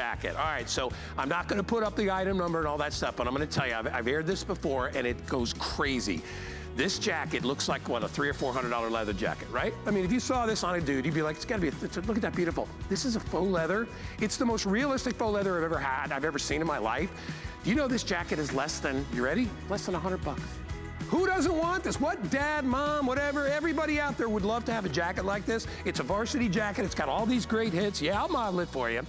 jacket. All right, so I'm not gonna put up the item number and all that stuff, but I'm gonna tell you, I've, I've aired this before and it goes crazy. This jacket looks like, what, a three or $400 leather jacket, right? I mean, if you saw this on a dude, you'd be like, it's gotta be, a, look at that beautiful. This is a faux leather. It's the most realistic faux leather I've ever had, I've ever seen in my life. Do you know this jacket is less than, you ready? Less than 100 bucks. Who doesn't want this? What dad, mom, whatever, everybody out there would love to have a jacket like this. It's a varsity jacket. It's got all these great hits. Yeah, I'll model it for you.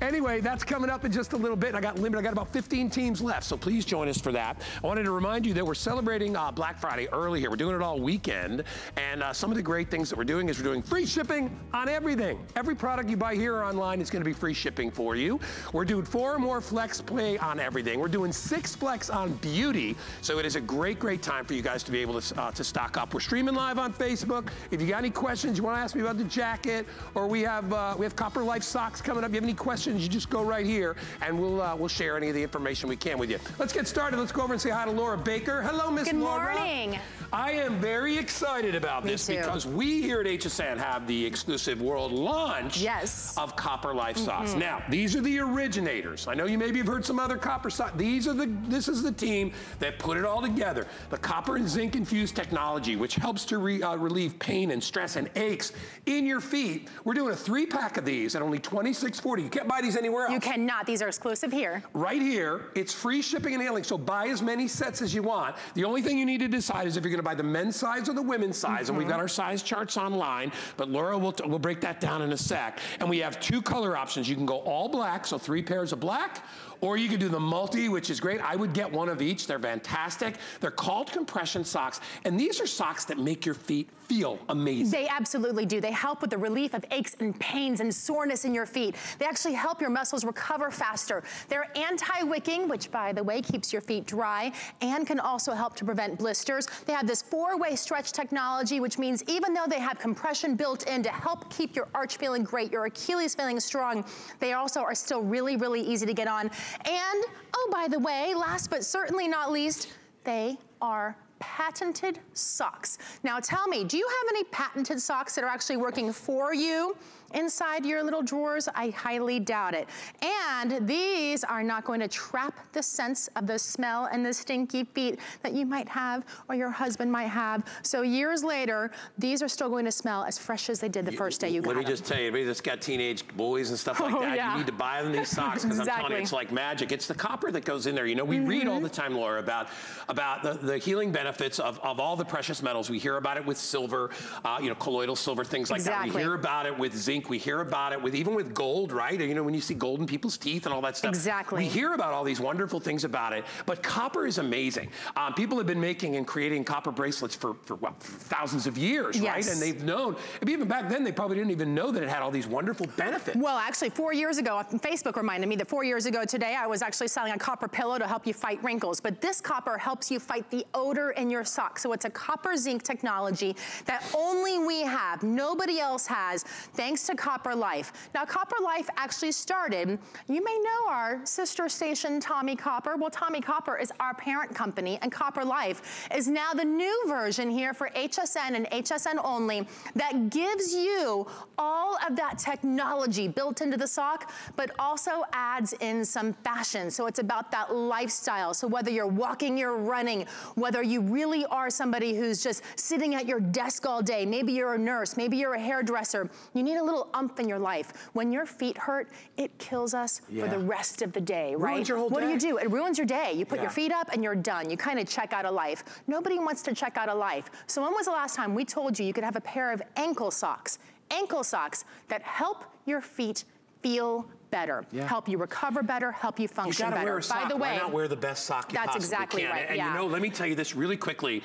Anyway, that's coming up in just a little bit. I got limited. I got about 15 teams left, so please join us for that. I wanted to remind you that we're celebrating uh, Black Friday early here. We're doing it all weekend, and uh, some of the great things that we're doing is we're doing free shipping on everything. Every product you buy here or online is going to be free shipping for you. We're doing four more flex play on everything. We're doing six flex on beauty, so it is a great, great time for you guys to be able to, uh, to stock up. We're streaming live on Facebook. If you got any questions, you want to ask me about the jacket, or we have uh, we have Copper Life socks coming up. You have any questions? Questions, you just go right here and we'll uh, we'll share any of the information we can with you. Let's get started. Let's go over and say hi to Laura Baker. Hello, Miss Laura. Good morning. I am very excited about Me this too. because we here at HSN have the exclusive world launch yes. of Copper Life mm -hmm. Socks. Now, these are the originators. I know you maybe have heard some other copper socks. These are the, this is the team that put it all together. The copper and zinc infused technology, which helps to re, uh, relieve pain and stress and aches in your feet. We're doing a three pack of these at only $26.40. You can't buy these anywhere else. You cannot. These are exclusive here. Right here. It's free shipping and handling, so buy as many sets as you want. The only thing you need to decide is if you're gonna buy the men's size or the women's size, mm -hmm. and we've got mm-hmm. our size charts online, but Laura will, will break that down in a sec. And we have two color options. You can go all black, so three pairs of black, or you could do the multi, which is great. I would get one of each. They're fantastic. They're called compression socks. And these are socks that make your feet feel amazing. They absolutely do. They help with the relief of aches and pains and soreness in your feet. They actually help your muscles recover faster. They're anti-wicking, which by the way, keeps your feet dry and can also help to prevent blisters. They have this four-way stretch technology, which means even though they have compression built in to help keep your arch feeling great, your Achilles feeling strong, they also are still really, really easy to get on. And, oh, by the way, last but certainly not least, they are patented socks. Now tell me, do you have any patented socks that are actually working for you? Inside your little drawers? I highly doubt it. And these are not going to trap the sense of the smell and the stinky feet that you might have or your husband might have. So years later, these are still going to smell as fresh as they did the first day you got them. Let me just tell you, everybody that's got teenage boys and stuff like oh, that, yeah. you need to buy them these socks because exactly. I'm telling you, it's like magic. It's the copper that goes in there. You know, we mm -hmm. read all the time, Laura, about, about the, the healing benefits of, of all the precious metals. We hear about it with silver, uh, you know, colloidal silver, things like exactly. that. We hear about it with zinc we hear about it with, even with gold, right? You know, when you see gold in people's teeth and all that stuff. Exactly. We hear about all these wonderful things about it, but copper is amazing. Um, people have been making and creating copper bracelets for, for what, thousands of years, yes. right? And they've known, even back then, they probably didn't even know that it had all these wonderful benefits. Well, actually, four years ago, Facebook reminded me that four years ago today, I was actually selling a copper pillow to help you fight wrinkles, but this copper helps you fight the odor in your socks. So it's a copper zinc technology that only we have, nobody else has, thanks to Copper Life. Now, Copper Life actually started, you may know our sister station, Tommie Copper. Well, Tommie Copper is our parent company, and Copper Life is now the new version here for HSN and HSN only that gives you all of that technology built into the sock, but also adds in some fashion. So it's about that lifestyle. So whether you're walking, you're running, whether you really are somebody who's just sitting at your desk all day, maybe you're a nurse, maybe you're a hairdresser, you need a little umph in your life. When your feet hurt, it kills us yeah. for the rest of the day, right? Ruins your whole what day. do you do? It ruins your day. You put yeah. your feet up and you're done. You kind of check out of life. Nobody wants to check out of life. So when was the last time we told you you could have a pair of ankle socks, ankle socks that help your feet feel better, yeah. help you recover better, help you function you better. Wear a sock. By the way, why not wear the best sock you that's possibly exactly can? right. And, yeah. you know, let me tell you this really quickly.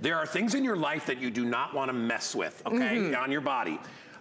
There are things in your life that you do not want to mess with, okay, mm -hmm. on your body.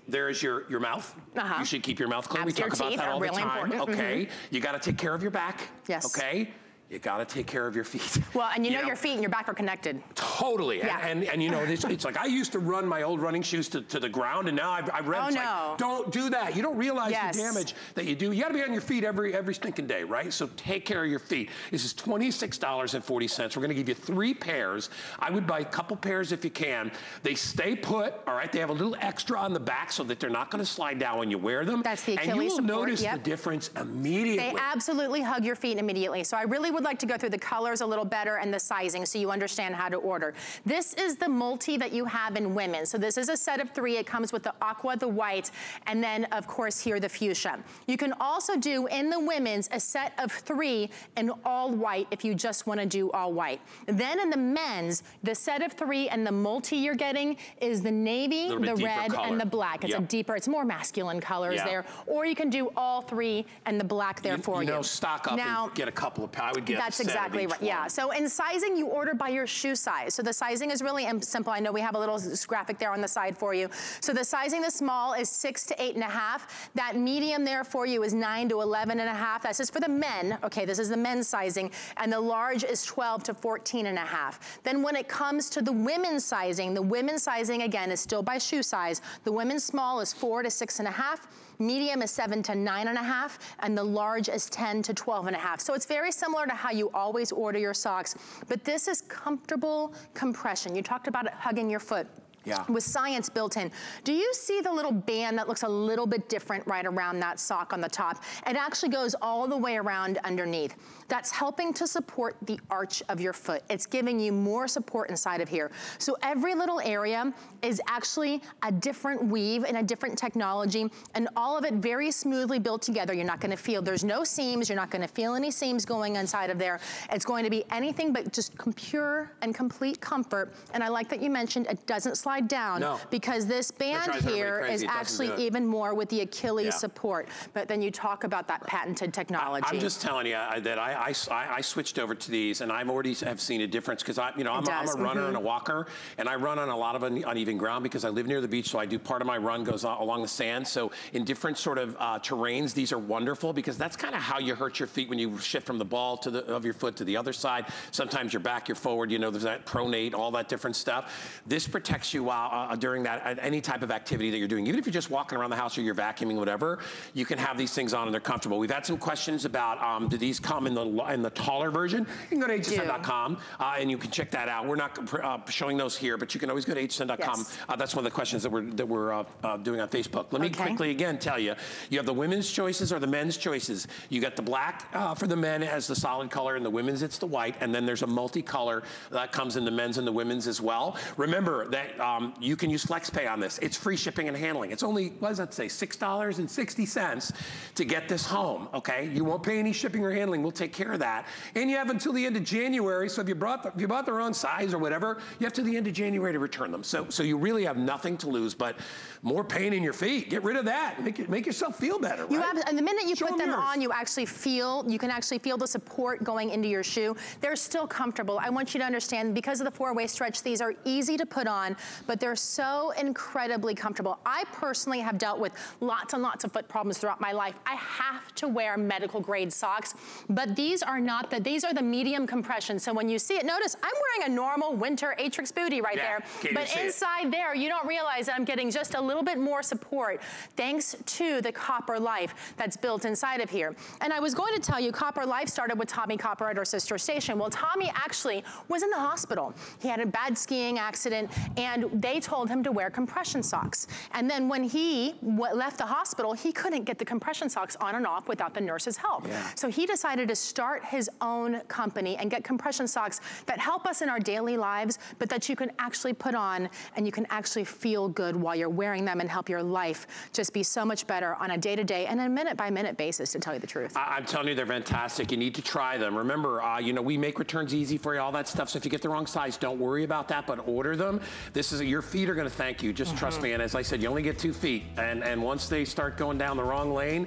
There's your, your mouth. Uh -huh. You should keep your mouth closed. we talk about that all the time. Important. Okay. Mm -hmm. You got to take care of your back. Yes. Okay you gotta take care of your feet. Well, and you, you know, know, your feet and your back are connected. Totally. Yeah. And, and, and you know, it's, it's, like I used to run my old running shoes to, to the ground and now I've, I've read, oh, no. Like, don't do that. You don't realize yes. the damage that you do. You gotta be on your feet every, every stinking day, right? So take care of your feet. This is $26.40. We're gonna give you three pairs. I would buy a couple pairs if you can. They stay put, all right? They have a little extra on the back so that they're not gonna slide down when you wear them. That's the Achilles And you will support, notice yep. the difference immediately. They absolutely hug your feet immediately. So I really would like to go through the colors a little better and the sizing so you understand how to order. This is the multi that you have in women. So this is a set of three. It comes with the aqua, the white, and then of course here the fuchsia. You can also do in the women's a set of three in all white if you just wanna do all white. Then in the men's, the set of three and the multi you're getting is the navy, the red, color. and the black. It's yep. a deeper, it's more masculine colors yeah. there. Or you can do all three and the black there you, for you. You know, stock up now, and get a couple of, I would get That's exactly right, yeah. So in sizing, you order by your shoe size. So the sizing is really simple. I know we have a little graphic there on the side for you. So the sizing, the small is six to eight and a half. That medium there for you is nine to 11 and a half. That's just for the men. Okay, this is the men's sizing. And the large is 12 to 14 and a half. Then when it comes to the women's sizing, the women's sizing, again, is still by shoe size. The women's small is four to six and a half. Medium is seven to nine and a half, and the large is 10 to 12 and a half. So it's very similar to how you always order your socks, but this is comfortable compression. You talked about it hugging your foot yeah. with science built in. Do you see the little band that looks a little bit different right around that sock on the top? It actually goes all the way around underneath. That's helping to support the arch of your foot. It's giving you more support inside of here. So every little area is actually a different weave and a different technology and all of it very smoothly built together. You're not gonna feel, there's no seams, you're not gonna feel any seams going inside of there. It's going to be anything but just pure and complete comfort. And I like that you mentioned it doesn't slide down no. because this band here is actually even more with the Achilles yeah. support. But then you talk about that patented technology. I, am just telling you uh, that I, I, I, switched over to these and I've already have seen a difference because I, you know, I'm, a, I'm a runner mm -hmm. and a walker and I run on a lot of uneven ground because I live near the beach. So I do part of my run goes along the sand. So in different sort of uh, terrains, these are wonderful because that's kind of how you hurt your feet when you shift from the ball to the, of your foot to the other side. Sometimes you're back, you're forward, you know, there's that pronate, all that different stuff. This protects you while uh, during that any type of activity that you're doing. Even if you're just walking around the house or you're vacuuming, whatever, you can have these things on and they're comfortable. We've had some questions about um, do these come in the in the taller version? You can go to hsn.com uh, and you can check that out. We're not uh, showing those here, but you can always go to hsn.com. Yes. Uh, that's one of the questions that we're that we're uh, uh, doing on Facebook. Let me okay. quickly again tell you, you have the women's choices or the men's choices. You got the black uh, for the men as the solid color, and the women's it's the white, and then there's a multicolor that comes in the men's and the women's as well. Remember that um, you can use FlexPay on this. It's free shipping and handling. It's only, what does that say, $6.60 to get this home, okay? You won't pay any shipping or handling. We'll take care of that. And you have until the end of January, so if you, brought the, if you bought the wrong size or whatever, you have to the end of January to return them. So, so you really have nothing to lose, but more pain in your feet. Get rid of that. Make, it, make yourself feel better, right? You have, and the minute you Show put them, them on, you actually feel, you can actually feel the support going into your shoe. They're still comfortable. I want you to understand, because of the four-way stretch, these are easy to put on, but they're so incredibly comfortable. I personally have dealt with lots and lots of foot problems throughout my life. I have to wear medical grade socks, but these are not the, these are the medium compression. So when you see it, notice I'm wearing a normal winter Aetrex booty right yeah, there. But inside it. there, you don't realize that I'm getting just a little bit more support thanks to the Copper Life that's built inside of here. And I was going to tell you, Copper Life started with Tommie Copper at our sister station. Well, Tommy actually was in the hospital. He had a bad skiing accident and they told him to wear compression socks. And then when he left the hospital, he couldn't get the compression socks on and off without the nurse's help. Yeah. So he decided to start his own company and get compression socks that help us in our daily lives, but that you can actually put on and you can actually feel good while you're wearing them and help your life just be so much better on a day-to-day -day and a minute-by-minute -minute basis, to tell you the truth. I am telling you, they're fantastic. You need to try them. Remember, uh, you know, we make returns easy for you, all that stuff. So if you get the wrong size, don't worry about that, but order them. This is, your feet are gonna thank you. Just mm -hmm. trust me. And as I said, you only get two feet. And, and once they start going down the wrong lane,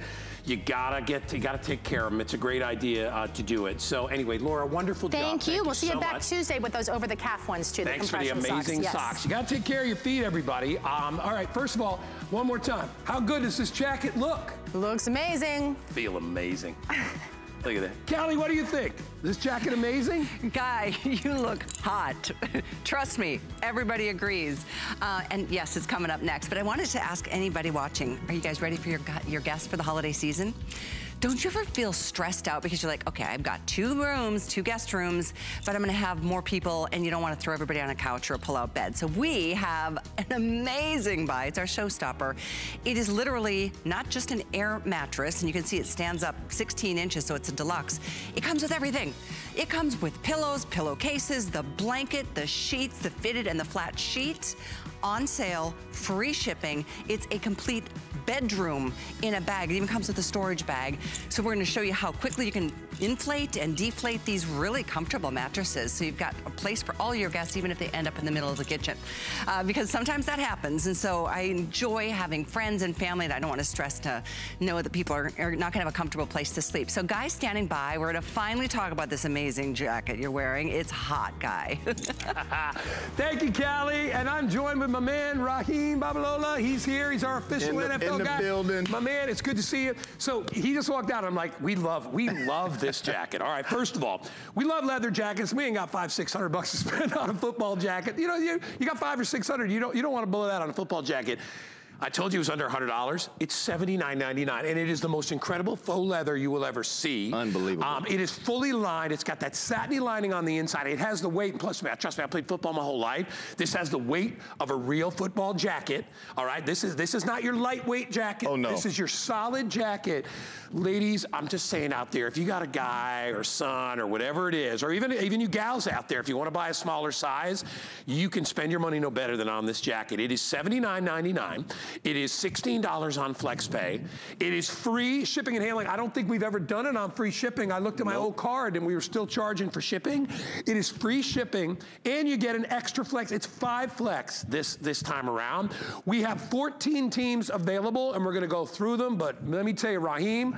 you gotta get, you gotta take care of them. It's a great idea uh, to do it. So anyway, Laura, wonderful Thank job. You. Thank you. We'll see so you back much. Tuesday with those over-the-calf ones too. Thanks the for the amazing socks. socks. Yes. You gotta take care of your feet, everybody. Um, all right, first of all, one more time. How good does this jacket look? Looks amazing. Feel amazing. Look at that. Callie, what do you think? Is this jacket amazing? Guy, you look hot. Trust me, everybody agrees. Uh, and yes, it's coming up next. But I wanted to ask anybody watching, are you guys ready for your, your guests for the holiday season? Don't you ever feel stressed out because you're like, okay, I've got two rooms, two guest rooms, but I'm gonna have more people and you don't wanna throw everybody on a couch or a pull-out bed. So we have an amazing buy. It's our showstopper. It is literally not just an air mattress, and you can see it stands up 16 inches, so it's a deluxe. It comes with everything. It comes with pillows, pillowcases, the blanket, the sheets, the fitted and the flat sheet on sale, free shipping. It's a complete bedroom in a bag. It even comes with a storage bag. So we're gonna show you how quickly you can inflate and deflate these really comfortable mattresses. So you've got a place for all your guests, even if they end up in the middle of the kitchen. Uh, because sometimes that happens. And so I enjoy having friends and family and I don't wanna stress to know that people are, are not gonna have a comfortable place to sleep. So Guy standing by, we're gonna finally talk about this amazing jacket you're wearing. It's hot, Guy. Thank you, Callie. And I'm joined with my man, Raheem Babalola. He's here. He's our official in the, NFL in the guy. building. My man, it's good to see you. So he just walked out. I'm like, we love, we love this jacket. All right, first of all, we love leather jackets. We ain't got five, six hundred bucks to spend on a football jacket. You know, you, you got five or six hundred. You don't, you don't want to blow that on a football jacket. I told you it was under $100. It's $79.99, and it is the most incredible faux leather you will ever see. Unbelievable. Um, it is fully lined. It's got that satiny lining on the inside. It has the weight, plus, man, trust me, I played football my whole life. This has the weight of a real football jacket. All right, this is this is not your lightweight jacket. Oh no, this is your solid jacket. Ladies, I'm just saying out there, if you got a guy or son or whatever it is, or even even you gals out there, if you want to buy a smaller size, you can spend your money no better than on this jacket. It is $79.99. It is $16 on FlexPay. It is free shipping and handling. I don't think we've ever done it on free shipping. I looked at my nope. old card and we were still charging for shipping. It is free shipping and you get an extra flex. It's five flex this, this time around. We have 14 teams available and we're gonna go through them, but let me tell you, Raheem,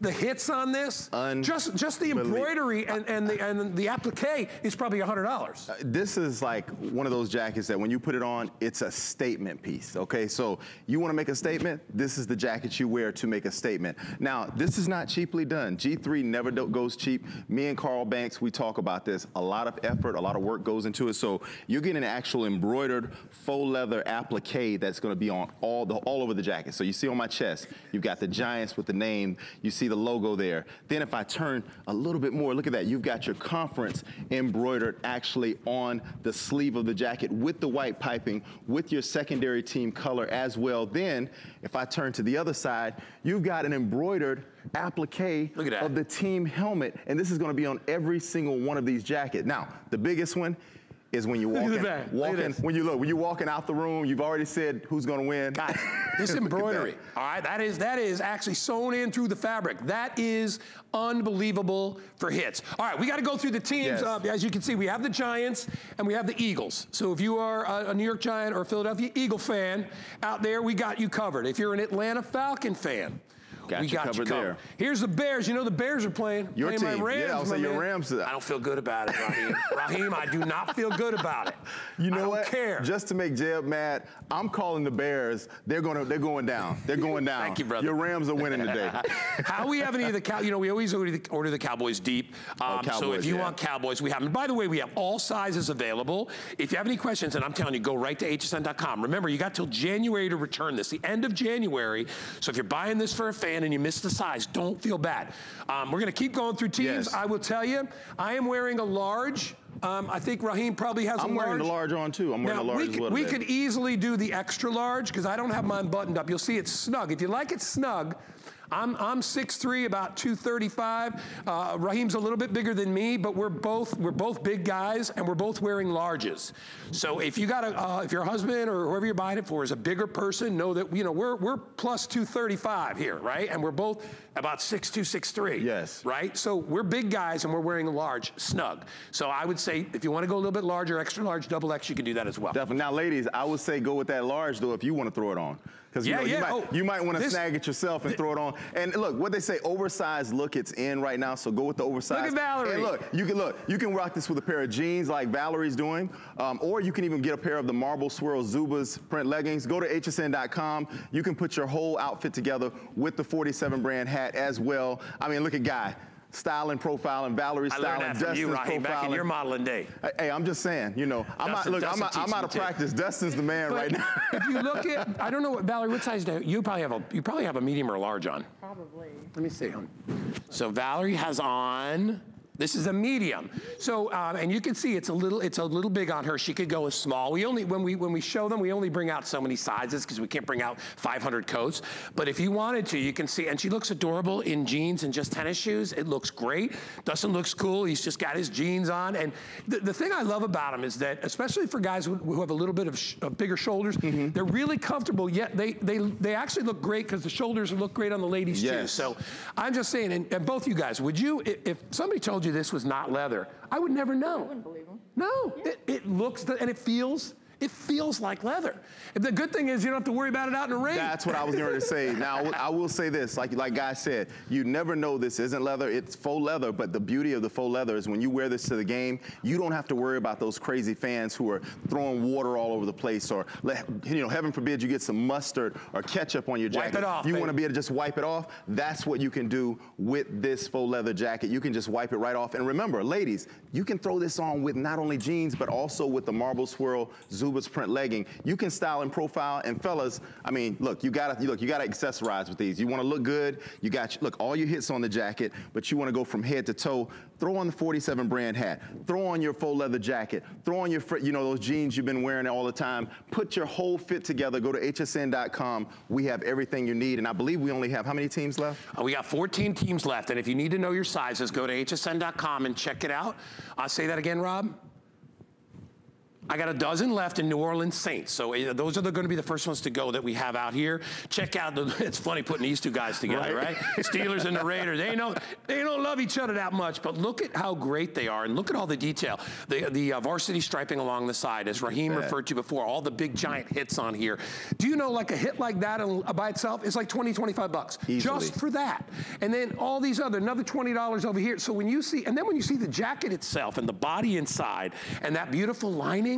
the hits on this, just just the embroidery and, and the and the applique is probably hundred dollars. Uh, this is like one of those jackets that when you put it on, it's a statement piece. Okay, so you want to make a statement, this is the jacket you wear to make a statement. Now, this is not cheaply done. G3 never goes cheap. Me and Carl Banks, we talk about this. A lot of effort, a lot of work goes into it. So you're getting an actual embroidered faux leather applique that's going to be on all the all over the jacket. So you see on my chest, you've got the Giants with the name. You see the logo there. Then if I turn a little bit more, look at that. You've got your conference embroidered actually on the sleeve of the jacket with the white piping, with your secondary team color as well. Then if I turn to the other side, you've got an embroidered applique of the team helmet. And this is gonna be on every single one of these jackets. Now, the biggest one is when you walk in, walking, when you look, when you're walking out the room, you've already said who's gonna win. God, this embroidery, all right, that is, that is actually sewn in through the fabric. That is unbelievable for hits. All right, we gotta go through the teams. Yes. Uh, as you can see, we have the Giants and we have the Eagles. So if you are a, a New York Giant or a Philadelphia Eagle fan out there, we got you covered. If you're an Atlanta Falcon fan, Got we you got covered you covered. there. Here's the Bears. You know the Bears are playing. Your playing team. My Rams, yeah, I'll say your Rams. I don't feel good about it, Raheem. Raheem, I do not feel good about it. You know I don't what? care. Just to make Jeb mad, I'm calling the Bears. They're going to. They're going down. They're going down. Thank you, brother. Your Rams are winning today. How we have any of the cow? You know, we always order the, order the Cowboys deep. Oh, um, oh, Cowboys, so if you yeah. want Cowboys, we have them. By the way, we have all sizes available. If you have any questions, and I'm telling you, go right to hsn.com. Remember, you got till January to return this, the end of January. So if you're buying this for a fan and you missed the size, don't feel bad. Um, we're going to keep going through teams. Yes. I will tell you, I am wearing a large. Um, I think Raheem probably has a large. I'm a large. wearing the large on too. I'm wearing now, the large we, as well. We today. could easily do the extra large because I don't have mine buttoned up. You'll see it's snug. If you like it snug, I'm, I'm 6'3", about 235. Uh, Raheem's a little bit bigger than me, but we're both we're both big guys, and we're both wearing larges. So if you got a uh, if your husband or whoever you're buying it for is a bigger person, know that you know we're we're plus 235 here, right? And we're both about 6'2", 6'3". Yes. Right. So we're big guys, and we're wearing a large, snug. So I would say if you want to go a little bit larger, extra large, double X, you can do that as well. Definitely. Now, ladies, I would say go with that large though if you want to throw it on. Because you, Yeah, know, you yeah. might, Oh, you might want to snag it yourself and throw it on. And look, what they say, oversized look, it's in right now, so go with the oversized. Look at Valerie. And look, you can look, you can rock this with a pair of jeans like Valerie's doing, um, or you can even get a pair of the Marble Swirl Zubaz print leggings. Go to hsn.com. You can put your whole outfit together with the 47 brand hat as well. I mean, look at Guy. Styling, profiling, Valerie I learned styling, that from Dustin's you, Raheem, back in profiling. your modeling day. Hey, I'm just saying, you know, I'm out, look, Dustin I'm, out, I'm out of me too. practice. Dustin's the man right now. if you look at, I don't know, what Valerie, what size do you probably have a, you probably have a medium or a large on. Probably. Let me see. hon. So Valerie has on. This is a medium. So, um, and you can see it's a little, it's a little big on her. She could go as small. We only, when we when we show them, we only bring out so many sizes because we can't bring out 500 coats. But if you wanted to, you can see, and she looks adorable in jeans and just tennis shoes. It looks great. Dustin looks cool. He's just got his jeans on. And the, the thing I love about him is that, especially for guys who, who have a little bit of, sh- of bigger shoulders, they're really comfortable. Yet they they they actually look great because the shoulders look great on the ladies too. So I'm just saying, and, and both you guys, would you, if, if somebody told you this was not leather, I would never know. I wouldn't believe. No, it, it looks, and it feels, it feels like leather. And the good thing is you don't have to worry about it out in the rain. That's what I was going to say. Now, I will- say this, like like Guy said, you never know this isn't leather. It's faux leather, but the beauty of the faux leather is when you wear this to the game, you don't have to worry about those crazy fans who are throwing water all over the place, or you know, heaven forbid you get some mustard or ketchup on your jacket. Wipe it off, You want to be able to just wipe it off. That's what you can do with this faux leather jacket. You can just wipe it right off. And remember, ladies, you can throw this on with not only jeans, but also with the marble swirl Zubaz print legging. You can style and profile. And fellas, I mean, look, you gotta look, you gotta accessorize with these. You want to look good. You got look all your hits on the jacket, but you want to go from head to toe. Throw on the 47 brand hat. Throw on your faux leather jacket. Throw on your, you know, those jeans you've been wearing all the time. Put your whole fit together. Go to hsn.com. We have everything you need. And I believe we only have how many teams left? Uh, We got 14 teams left, and if you need to know your sizes, go to hsn.com and check it out. I'll say that again, Rob. I got a dozen left in New Orleans Saints, so uh, those are going to be the first ones to go that we have out here. Check out the. It's funny putting these two guys together, right? Right. Steelers and the Raiders. They don't they don't love each other that much, but look at how great they are, and look at all the detail. The the uh, varsity striping along the side, as Raheem bet. referred to before, all the big giant hits on here. Do you know like a hit like that by itself is like 20, 25 bucks Easily. just for that, and then all these other another twenty dollars over here. So when you see, and then when you see the jacket itself and the body inside and that beautiful lining.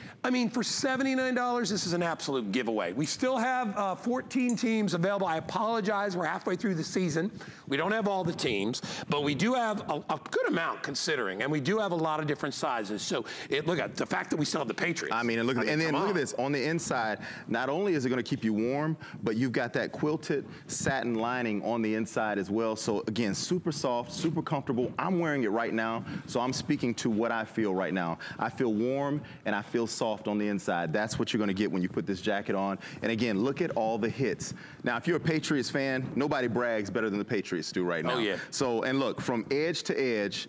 I mean, for $79, this is an absolute giveaway. We still have uh, 14 teams available. I apologize, we're halfway through the season. We don't have all the teams, but we do have a, a good amount considering, and we do have a lot of different sizes. So it, look at the fact that we still have the Patriots. I mean, and look at and then look on. at this on the inside. Not only is it going to keep you warm, but you've got that quilted satin lining on the inside as well. So again, super soft, super comfortable. I'm wearing it right now, so I'm speaking to what I feel right now. I feel warm and I feel soft on the inside. That's what you're going to get when you put this jacket on. And again, look at all the hits. Now, if you're a Patriots fan, nobody brags better than the Patriots do right oh, now. Oh, yeah. So and look, from edge to edge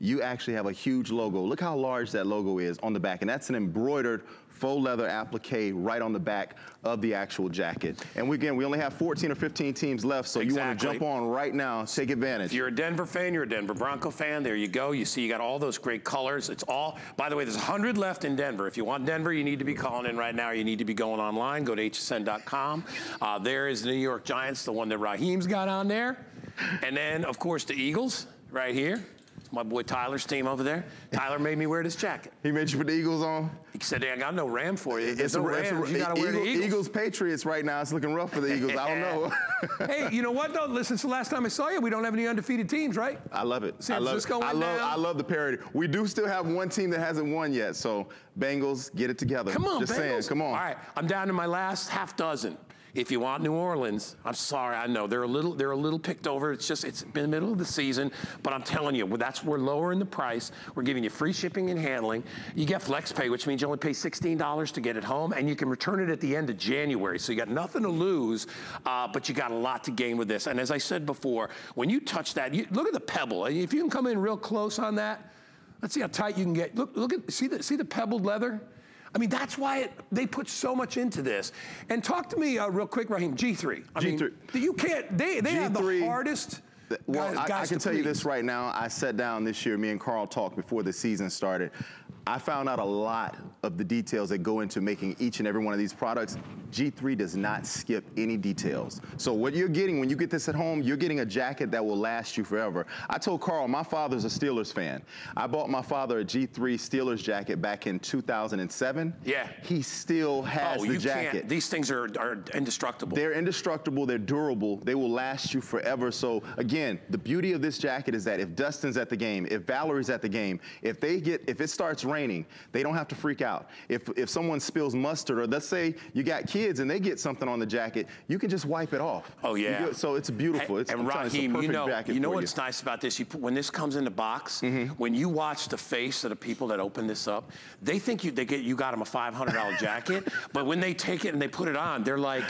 you actually have a huge logo. Look how large that logo is on the back. And that's an embroidered faux leather applique right on the back of the actual jacket. And we, again, we only have 14 or 15 teams left, so you want to jump on right now, take advantage. If you're a Denver fan, you're a Denver Bronco fan, there you go. You see you got all those great colors. It's all, by the way, there's 100 left in Denver. If you want Denver, you need to be calling in right now. You need to be going online. Go to hsn.com. Uh, there is the New York Giants, the one that Raheem's got on there. And then, of course, the Eagles right here. It's my boy Tyler's team over there. Tyler made me wear this jacket. he made you put the Eagles on. He said, hey, I got no Ram for you. A- no a- Rams. You got to wear the Eagle- Eagles. Patriots right now. It's looking rough for the Eagles. I don't know. hey, you know what, though? Listen, it's the last time I saw you. We don't have any undefeated teams, right? I love it. San I love Francisco it. I love, down. I love the parody. We do still have one team that hasn't won yet, so Bengals, get it together. Come on, Just saying, Bengals. come on. All right, I'm down to my last half dozen. If you want New Orleans, I'm sorry, I know they're a little they're a little picked over. It's just it's been the middle of the season, but I'm telling you, that's we're lowering the price. We're giving you free shipping and handling. You get flex pay, which means you only pay $16 to get it home, and you can return it at the end of January. So you got nothing to lose, uh, but you got a lot to gain with this. And as I said before, when you touch that, you, look at the pebble. If you can come in real close on that, let's see how tight you can get. Look, look at see the see the pebbled leather. I mean, that's why it, they put so much into this. And talk to me uh, real quick, Raheem. G3. I mean, you can't. They they have the hardest. Well, guys, I, I can tell you this right now. I sat down this year, me and Carl talked before the season started. I found out a lot of the details that go into making each and every one of these products. G3 does not skip any details. So what you're getting when you get this at home, you're getting a jacket that will last you forever. I told Carl, my father's a Steelers fan. I bought my father a G3 Steelers jacket back in 2007. Yeah. He still has oh, the you jacket. Can't. These things are, are indestructible. They're indestructible, they're durable, they will last you forever. So again, the beauty of this jacket is that if Dustin's at the game, if Valerie's at the game, if they get, if it starts raining, they don't have to freak out. If, if someone spills mustard, or let's say you got kids and they get something on the jacket, you can just wipe it off. Oh yeah. so it's beautiful. It's, and Raheem, you know, you know what's you. nice about this? You put, when this comes in the box, mm -hmm. when you watch the face of the people that open this up, they think you they get you got them a $500 jacket, but when they take it and they put it on, they're like,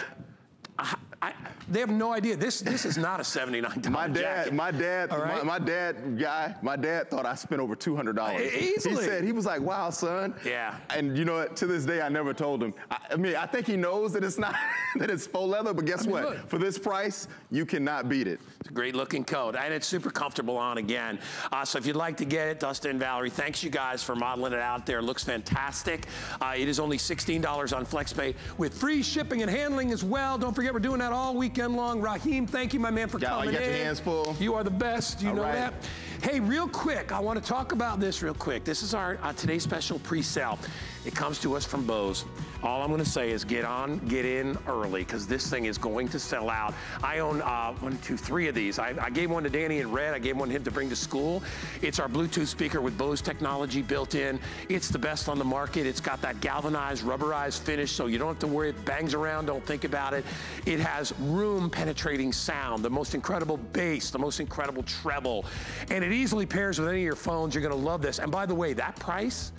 I, they have no idea. This this is not a $79 my dad, jacket. My dad, right? my, my, dad guy, my dad thought I spent over $200. Easily. He said, he was like, wow, son. Yeah. And you know what, to this day, I never told him. I, I mean, I think he knows that it's not, that it's faux leather, but guess I mean, what? Look. For this price, you cannot beat it. It's a great looking coat, and it's super comfortable on again. Uh, so if you'd like to get it, Dustin and Valerie, thanks you guys for modeling it out there. It looks fantastic. Uh, it is only $16 on FlexPay with free shipping and handling as well. Don't forget, we're doing that all weekend long. Raheem, thank you, my man, for yeah, coming you got in. your hands full. You are the best. You all know right. that. Hey, real quick, I want to talk about this real quick. This is our uh, today's special pre-sale. It comes to us from Bose. All I'm going to say is get on, get in early, because this thing is going to sell out. I own uh, one, two, three of these. I, I, gave one to Danny in red. I gave one to him to bring to school. It's our Bluetooth speaker with Bose technology built in. It's the best on the market. It's got that galvanized, rubberized finish, so you don't have to worry it bangs around. Don't think about it. It has room-penetrating sound, the most incredible bass, the most incredible treble, and it easily pairs with any of your phones. You're going to love this. And by the way, that price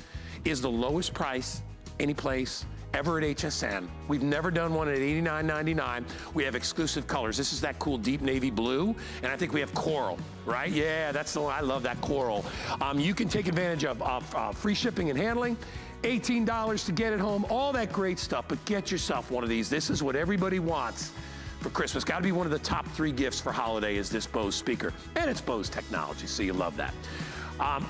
is the lowest price any place ever at HSN. We've never done one at $89.99. We have exclusive colors. This is that cool deep navy blue, and I think we have coral, right? Yeah, that's the one. I love that coral. Um, you can take advantage of, uh, free shipping and handling. $18 to get it home, all that great stuff, but get yourself one of these. This is what everybody wants for Christmas. Got to be one of the top three gifts for holiday is this Bose speaker. And it's Bose technology, so you love that. Um,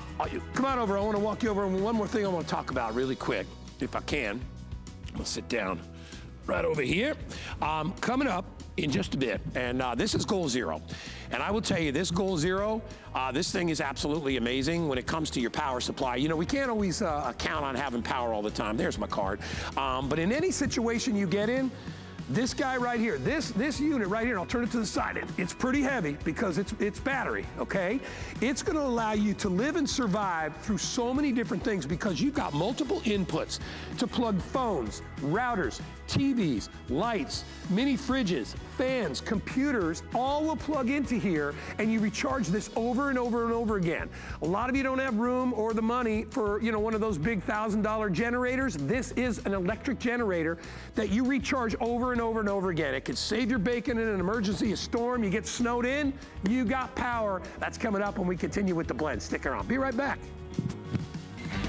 come on over. I want to walk you over. One more thing I want to talk about really quick, if I can. I'm gonna sit down right over here. Um, coming up in just a bit, and uh, this is Goal Zero. And I will tell you, this Goal Zero, uh, this thing is absolutely amazing when it comes to your power supply. You know, we can't always uh, count on having power all the time. There's my card. Um, but in any situation you get in, this guy right here, this this unit right here, I'll turn it to the side. It, it's pretty heavy because it's it's battery, okay? It's gonna allow you to live and survive through so many different things because you've got multiple inputs to plug phones, routers, TVs, lights, mini fridges, fans, computers, all will plug into here and you recharge this over and over and over again. A lot of you don't have room or the money for, you know, one of those big $1,000 generators. This is an electric generator that you recharge over and over and over again. It can save your bacon in an emergency, a storm, you get snowed in, you got power. That's coming up when we continue with the blend. Stick around. Be right back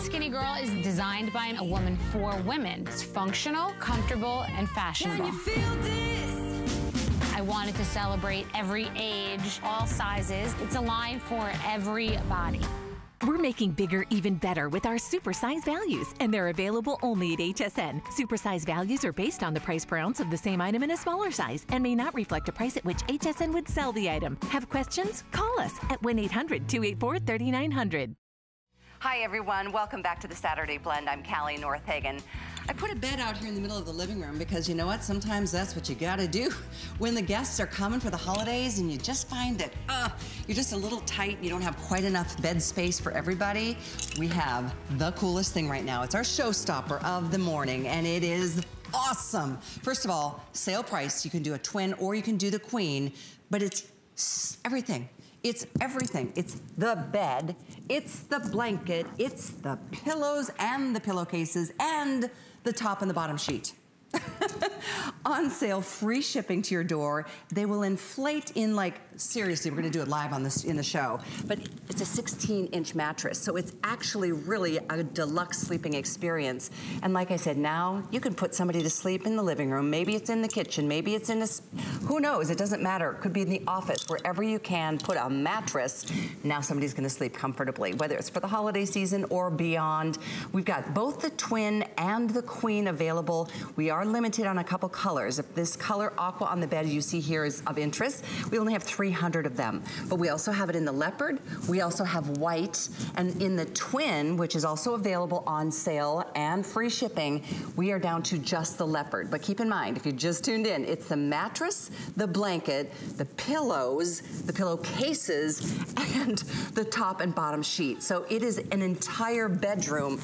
Skinny Girl is designed by a woman for women. It's functional, comfortable, and fashionable. I wanted to celebrate every age, all sizes. It's a line for every body. We're making bigger even better with our supersize values, and they're available only at HSN. Supersize values are based on the price per ounce of the same item in a smaller size and may not reflect a price at which HSN would sell the item. Have questions? Call us at 1 800 284 3900. Hi, everyone. Welcome back to the Saturday Blend. I'm Callie Northagen. I put a bed out here in the middle of the living room because you know what? Sometimes that's what you gotta do. When the guests are coming for the holidays and you just find that, uh, you're just a little tight, you don't have quite enough bed space for everybody, we have the coolest thing right now. It's our showstopper of the morning, and it is awesome. First of all, sale price. You can do a twin or you can do the queen, but it's everything. It's everything. It's the bed, it's the blanket, it's the pillows and the pillowcases and the top and the bottom sheet. on sale, free shipping to your door. They will inflate in like, seriously, we're gonna do it live on this in the show, but it's a 16 inch mattress. So it's actually really a deluxe sleeping experience. And like I said, now you can put somebody to sleep in the living room. Maybe it's in the kitchen, maybe it's in a, who knows? It doesn't matter. It could be in the office, wherever you can put a mattress. Now somebody's gonna sleep comfortably, whether it's for the holiday season or beyond. We've got both the twin and the queen available. We are limited on a couple colors. If this color aqua on the bed you see here is of interest, we only have 300 of them. But we also have it in the leopard, we also have white, and in the twin, which is also available on sale and free shipping, we are down to just the leopard. But keep in mind, if you just tuned in, it's the mattress, the blanket, the pillows, the pillowcases, and the top and bottom sheet. So it is an entire bedroom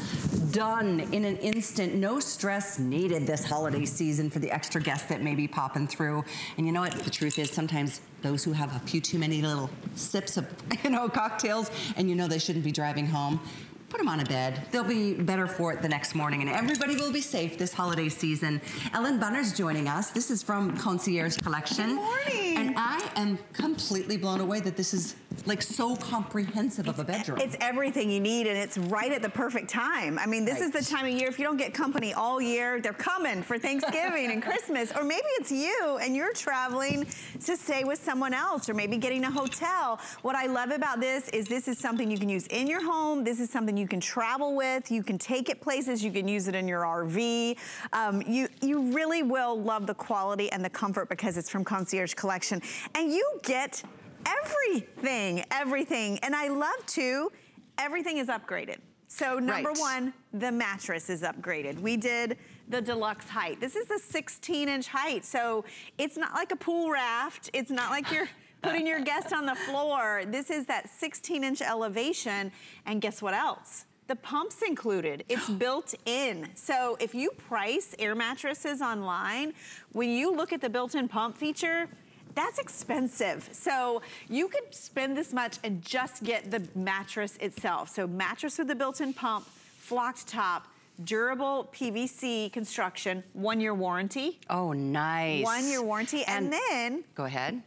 done in an instant. No stress needed this holiday season for the extra guests that may be popping through. And you know what? The truth is sometimes those who have a few too many little sips of, you know, cocktails and you know they shouldn't be driving home, put them on a bed. They'll be better for it the next morning and everybody will be safe this holiday season. Ellen Bunner's joining us. This is from Concierge Collection. Good morning. And I am completely blown away that this is like so comprehensive of a bedroom. It's everything you need and it's right at the perfect time. I mean, this Right. is the time of year, if you don't get company all year, they're coming for Thanksgiving and Christmas. Or maybe it's you and you're traveling to stay with someone else or maybe getting a hotel. What I love about this is this is something you can use in your home. This is something you can travel with. You can take it places. You can use it in your RV. Um, you, you really will love the quality and the comfort because it's from Concierge Collection. And you get everything, everything. And I love too, everything is upgraded. So number Right. one, the mattress is upgraded. We did the deluxe height. This is the 16 inch height. So it's not like a pool raft. It's not like you're putting your guest on the floor. This is that 16 inch elevation. And guess what else? The pump's included. It's built in. So if you price air mattresses online, when you look at the built-in pump feature, that's expensive. So you could spend this much and just get the mattress itself. So mattress with the built-in pump, flocked top, durable PVC construction, one year warranty. Oh, nice. One year warranty. And, then Go ahead.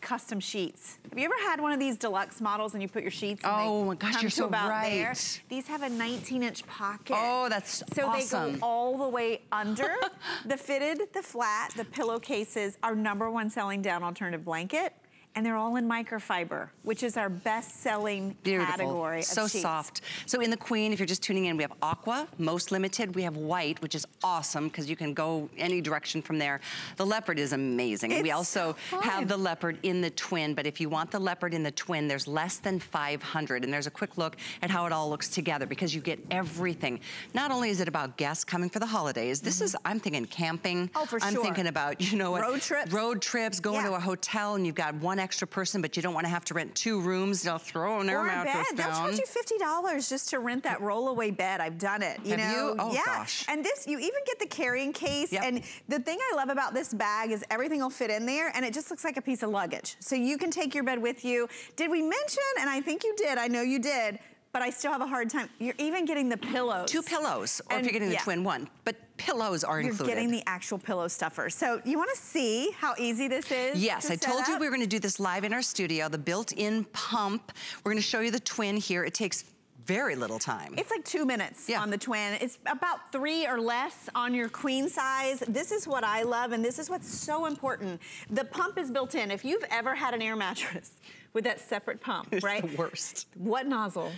Custom sheets. Have you ever had one of these deluxe models and you put your sheets and Oh my gosh, you're so about there? right. These have a 19 inch pocket. Oh, that's so awesome. they go all the way under. the fitted, the flat, the pillowcases, our number one selling down alternative blanket. And they're all in microfiber, which is our best selling category of so sheets. soft. So in the Queen, if you're just tuning in, we have Aqua, most limited. We have White, which is awesome because you can go any direction from there. The Leopard is amazing. and we also so have the Leopard in the Twin, but if you want the Leopard in the Twin, there's less than 500. And there's a quick look at how it all looks together because you get everything. Not only is it about guests coming for the holidays, this mm-hmm. is, I'm thinking camping. Oh, for I'm sure. thinking about, you know what? Road trips. Road trips, going Yeah. to a hotel and you've got one extra person, but you don't want to have to rent two rooms. They'll throw an air mattress bed. down. They'll charge you fifty dollars just to rent that rollaway bed. I've done it. You Have know, you? Oh, yeah. gosh. And this, you even get the carrying case. Yep. And the thing I love about this bag is everything will fit in there, and it just looks like a piece of luggage. So you can take your bed with you. Did we mention? And I think you did. I know you did. But I still have a hard time. You're even getting the pillows. Two pillows, or And- if you're getting the yeah. twin one. But pillows are You're included. getting the actual pillow stuffer. So you want to see how easy this is? Yes, I told you we were gonna do this live in our studio, the built-in pump. We're gonna show you the twin here. It takes very little time. It's like two minutes Yeah. on the twin. It's about three or less on your queen size. This is what I love, and this is what's so important. The pump is built in. If you've ever had an air mattress with that separate pump, It's right? the worst. What nozzle?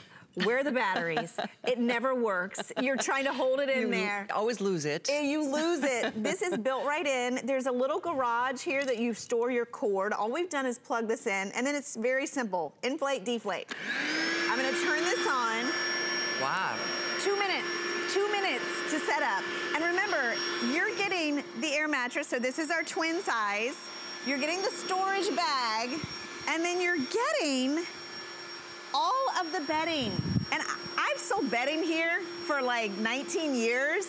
Where are the batteries? it never works. You're trying to hold it in You there. always lose it. Eh, You lose it. this is built right in. There's a little garage here that you store your cord. All we've done is plug this in, and then it's very simple. Inflate, deflate. I'm gonna turn this on. Wow. Two minutes, two minutes to set up. And remember, you're getting the air mattress, so this is our twin size. You're getting the storage bag, and then you're getting all of the bedding. And I've sold bedding here for like 19 years.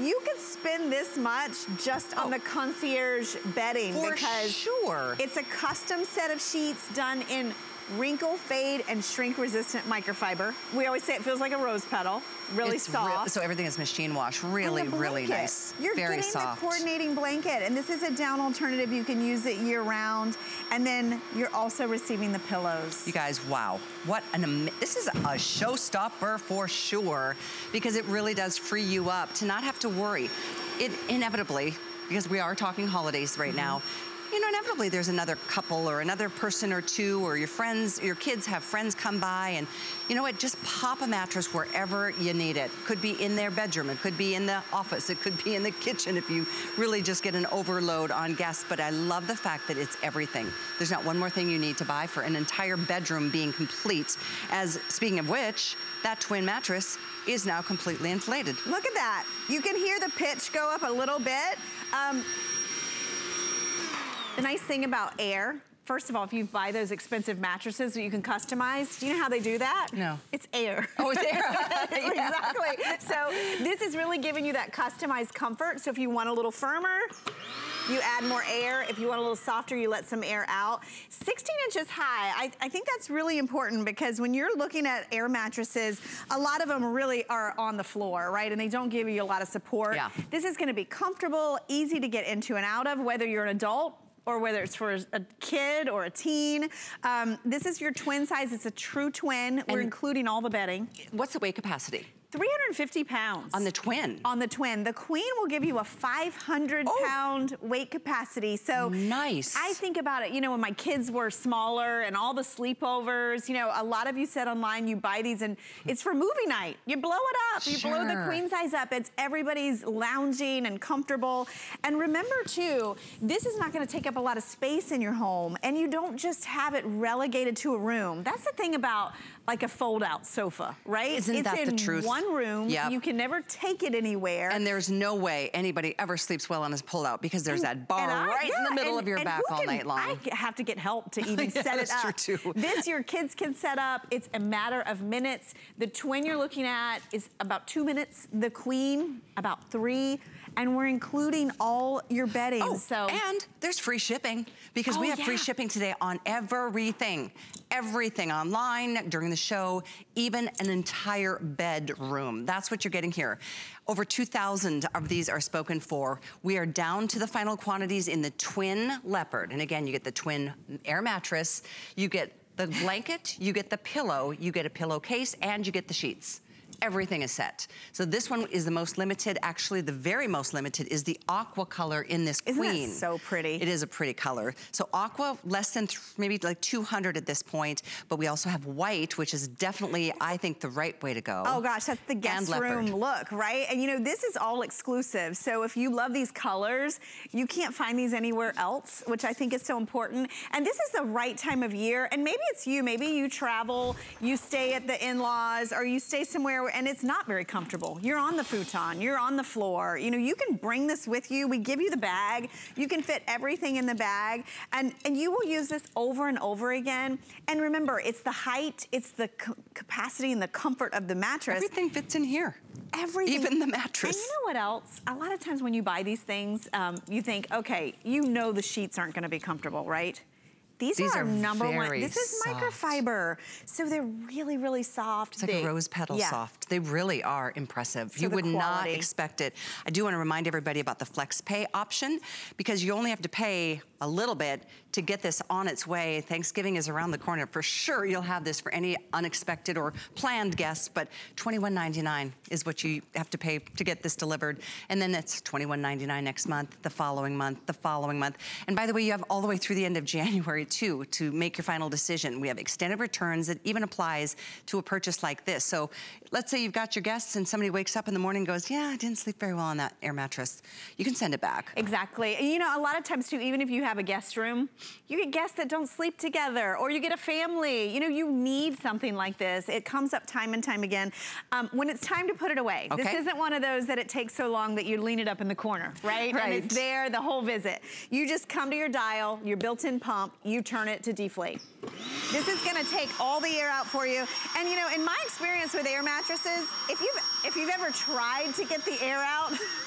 You could spend this much just on the oh. concierge bedding because sure. it's a custom set of sheets done in wrinkle, fade, and shrink resistant microfiber. We always say it feels like a rose petal, really It's soft. so everything is machine wash. Really, really nice. You're Very getting soft. the coordinating blanket, and this is a down alternative. You can use it year round, and then you're also receiving the pillows. You guys, wow. What an, this is a showstopper for sure, because it really does free you up to not have to worry. It inevitably, because we are talking holidays right mm-hmm. now, you know, inevitably there's another couple or another person or two or your friends, your kids have friends come by and you know what, just pop a mattress wherever you need it. Could be in their bedroom, it could be in the office, it could be in the kitchen if you really just get an overload on guests. But I love the fact that it's everything. There's not one more thing you need to buy for an entire bedroom being complete. As speaking of which, that twin mattress is now completely inflated. Look at that. You can hear the pitch go up a little bit. Um, the nice thing about air, first of all, if you buy those expensive mattresses that you can customize, do you know how they do that? No. It's air. Oh, it's air. exactly. So this is really giving you that customized comfort. So if you want a little firmer, you add more air. If you want a little softer, you let some air out. 16 inches high, I, I think that's really important because when you're looking at air mattresses, a lot of them really are on the floor, right? And they don't give you a lot of support. Yeah. This is gonna be comfortable, easy to get into and out of, whether you're an adult or whether it's for a kid or a teen. Um, this is your twin size. It's a true twin. We're including all the bedding. What's the weight capacity? 350 pounds. On the twin? On the twin. The queen will give you a 500 pound weight capacity. So Nice. I think about it, you know, when my kids were smaller and all the sleepovers, you know, a lot of you said online you buy these and it's for movie night. You blow it up. You blow the queen size up. It's everybody's lounging and comfortable. And remember too, this is not gonna take up a lot of space in your home and you don't just have it relegated to a room. That's the thing about like a fold out sofa, right? Isn't it's that the in truth? one room. Yep. You can never take it anywhere. And there's no way anybody ever sleeps well on a pull out because there's that bar I- right in the middle and- of your back all can- night long. I have to get help to even Yeah, set it that's up. true, too. This your kids can set up. It's a matter of minutes. The twin you're looking at is about two minutes. The queen about three. And we're including all your bedding. Oh, so and there's free shipping because we Oh, have free shipping today on everything. Everything online during the show, even an entire bedroom. That's what you're getting here. Over 2,000 of these are spoken for. We are down to the final quantities in the twin leopard. And again, you get the twin air mattress, you get the blanket, you get the pillow, you get a pillowcase, and you get the sheets everything is set. So this one is the most limited. Actually, the very most limited is the aqua color in this Isn't queen. so pretty? It is a pretty color. So aqua, less than th- maybe like 200 at this point, but we also have white, which is definitely, I think, the right way to go. Oh gosh, that's the guest room look, right? And you know, this is all exclusive. So if you love these colors, you can't find these anywhere else, which I think is so important. And this is the right time of year. And maybe it's you, maybe you travel, you stay at the in-laws, or you stay somewhere where, and it's not very comfortable. You're on the futon, you're on the floor. You know, you can bring this with you. We give you the bag. You can fit everything in the bag. And, and you will use this over and over again. And remember, it's the height, it's the c- capacity and the comfort of the mattress. Everything fits in here. Everything. Even the mattress. And you know what else? A lot of times when you buy these things, um, you think, okay, you know the sheets aren't gonna be comfortable, right? These, These are, are number one. This is soft. microfiber. So they're really, really soft. It's like They- a rose petal yeah. soft. They really are impressive. So you would not expect it. I do want to remind everybody about the flex pay option because you only have to pay a little bit to get this on its way. Thanksgiving is around the corner. For sure, you'll have this for any unexpected or planned guests, but $21.99 is what you have to pay to get this delivered. And then it's $21.99 next month, the following month, the following month. And by the way, you have all the way through the end of January too to make your final decision. We have extended returns. It even applies to a purchase like this. So let's say you've got your guests and somebody wakes up in the morning and goes, yeah, I didn't sleep very well on that air mattress. You can send it back. Exactly. You know, a lot of times too, even if you have a guest room, you get guests that don't sleep together or you get a family. You know, you need something like this. It comes up time and time again. Um, when it's time to put it away, this isn't one of those that it takes so long that you lean it up in the corner, right? right. And it's there the whole visit. You just come to your dial, your built-in pump, you turn it to deflate. This is gonna take all the air out for you. And you know, in my experience with air mattresses, if you've if you've ever tried to get the air out,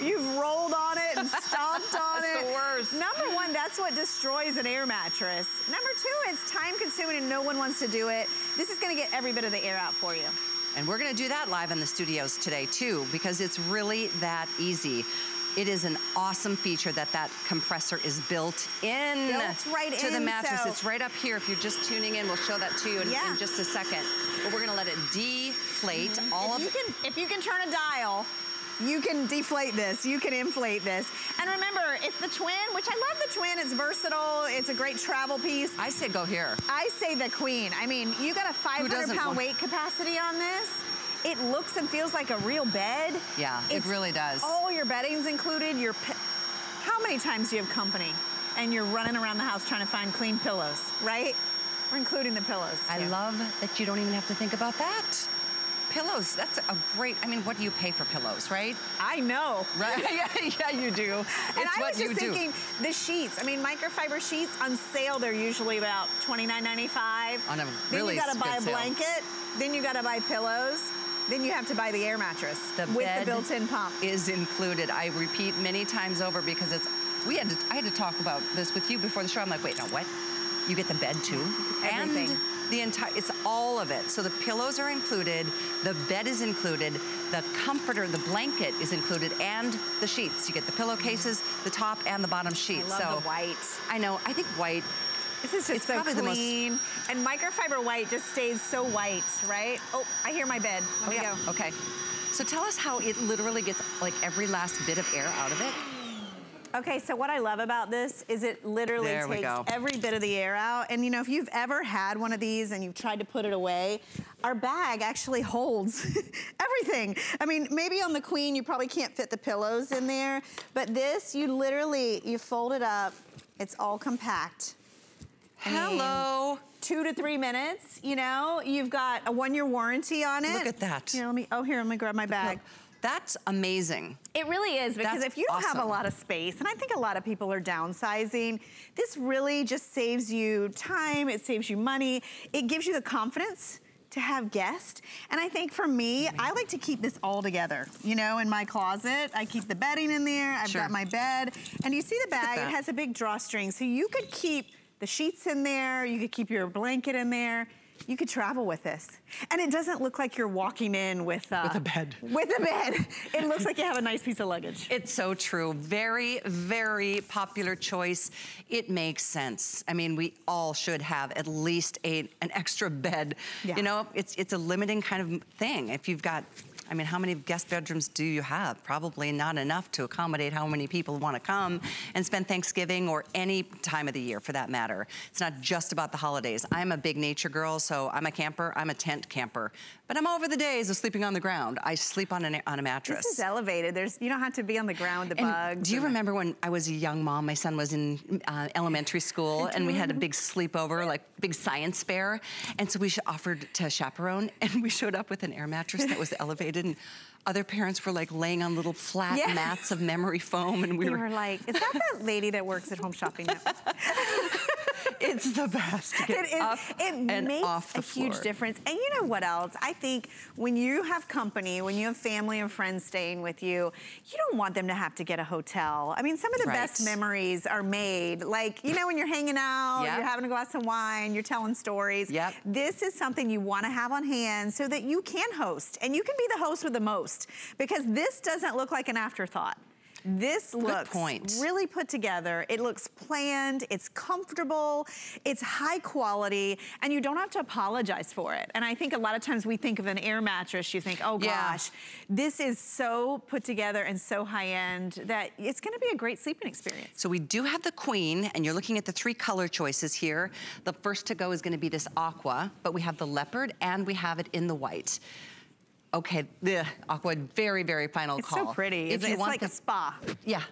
You've rolled on it and stomped on it. the worst. Number one, that's what destroys an air mattress. Number two, it's time consuming and no one wants to do it. This is gonna get every bit of the air out for you. And we're gonna do that live in the studios today too, because it's really that easy. It is an awesome feature that that compressor is built in Built right to the mattress. so- It's right up here. If you're just tuning in, we'll show that to you in, Yeah. in just a second. But we're gonna let it deflate mm-hmm. all if of you can, if you can turn a dial, you can deflate this, you can inflate this. And remember, it's the twin, which I love the twin. It's versatile. It's a great travel piece. I say go here. I say the queen. I mean, you got a 500 doesn't pound weight capacity on this. It looks and feels like a real bed. Yeah, it really does. All your bedding's included. Your How many times do you have company and you're running around the house trying to find clean pillows, right? We're including the pillows. I love that you don't even have to think about that. Pillows, that's a great, I mean, what do you pay for pillows, right? I know. Right? yeah, yeah, you do. It's And I was just do. thinking, the sheets. I mean, microfiber sheets on sale. They're usually about $29.95. On a then you got to buy a good sale. blanket. Then you got to buy pillows. Then you have to buy the air mattress The with the built-in pump. is included. I repeat many times over because it's. We had to. I had to talk about this with you before the show. I'm like, wait, no, what? You get the bed too, Everything. and the entire. It's all of it. So the pillows are included, the bed is included, the comforter, the blanket is included, and the sheets. You get the pillowcases, the top and the bottom sheet. I love so the white. I know. I think white. This is just It's so probably the most- clean. And microfiber white just stays so white, right? Oh, I hear my bed. Let oh, me yeah. go. Okay. So tell us how it literally gets like every last bit of air out of it. Okay, so what I love about this is it literally There takes every bit of the air out. And you know, if you've ever had one of these and you've tried to put it away, our bag actually holds everything. I mean, maybe on the queen, you probably can't fit the pillows in there, but this, you literally, you fold it up, it's all compact. I mean, Hello. two to three minutes, you know, you've got a one-year warranty on it. Look at that. Here, let me, oh, here, let me grab my bag. That's amazing. It really is because That's if you don't have a lot of space, and I think a lot of people are downsizing, this really just saves you time, it saves you money, it gives you the confidence to have guests. And I think for me, I like to keep this all together. You know, in my closet, I keep the bedding in there, I've Sure. got my bed, and you see the bag, it has a big drawstring, so you could keep the sheets in there, you could keep your blanket in there. You could travel with this. And it doesn't look like you're walking in with, uh, With a bed. With a bed. It looks like you have a nice piece of luggage. It's so true. Very, very popular choice. It makes sense. I mean, we all should have at least a, an extra bed. Yeah. You know, it's, it's a limiting kind of thing. If you've got, I mean, how many guest bedrooms do you have? Probably not enough to accommodate how many people want to come and spend Thanksgiving or any time of the year for that matter. It's not just about the holidays. I'm a big nature girl, so I'm a camper. I'm a tent camper. But I'm over the days of sleeping on the ground. I sleep on, an, on a mattress. This is elevated. There's you don't have to be on the ground with the And bugs. Do you remember when I was a young mom? My son was in uh, elementary school, and we had a big sleepover, like big science fair. And so we offered to chaperone, and we showed up with an air mattress that was elevated, and other parents were like laying on little flat mats of memory foam, and we We were. were like, is that that lady that works at Home Shopping Network? it's the best It, is- it makes a huge difference. And you know what else? I think when you have company, when you have family and friends staying with you, you don't want them to have to get a hotel. I mean, some of the Right. best memories are made. Like, you know, when you're hanging out, Yep. you're having a glass of wine, you're telling stories. Yep. This is something you want to have on hand so that you can host. And you can be the host with the most because this doesn't look like an afterthought. This looks point. really put together. It looks planned, it's comfortable, it's high quality, and you don't have to apologize for it. And I think a lot of times we think of an air mattress, you think, oh Yeah. gosh, this is so put together and so high end that it's gonna be a great sleeping experience. So we do have the queen, and you're looking at the three color choices here. The first to go is gonna be this aqua, but we have the leopard and we have it in the white. Okay, the aqua, very, very final It's call. It's so pretty. If It's, you it's want like the- a spa. Yeah.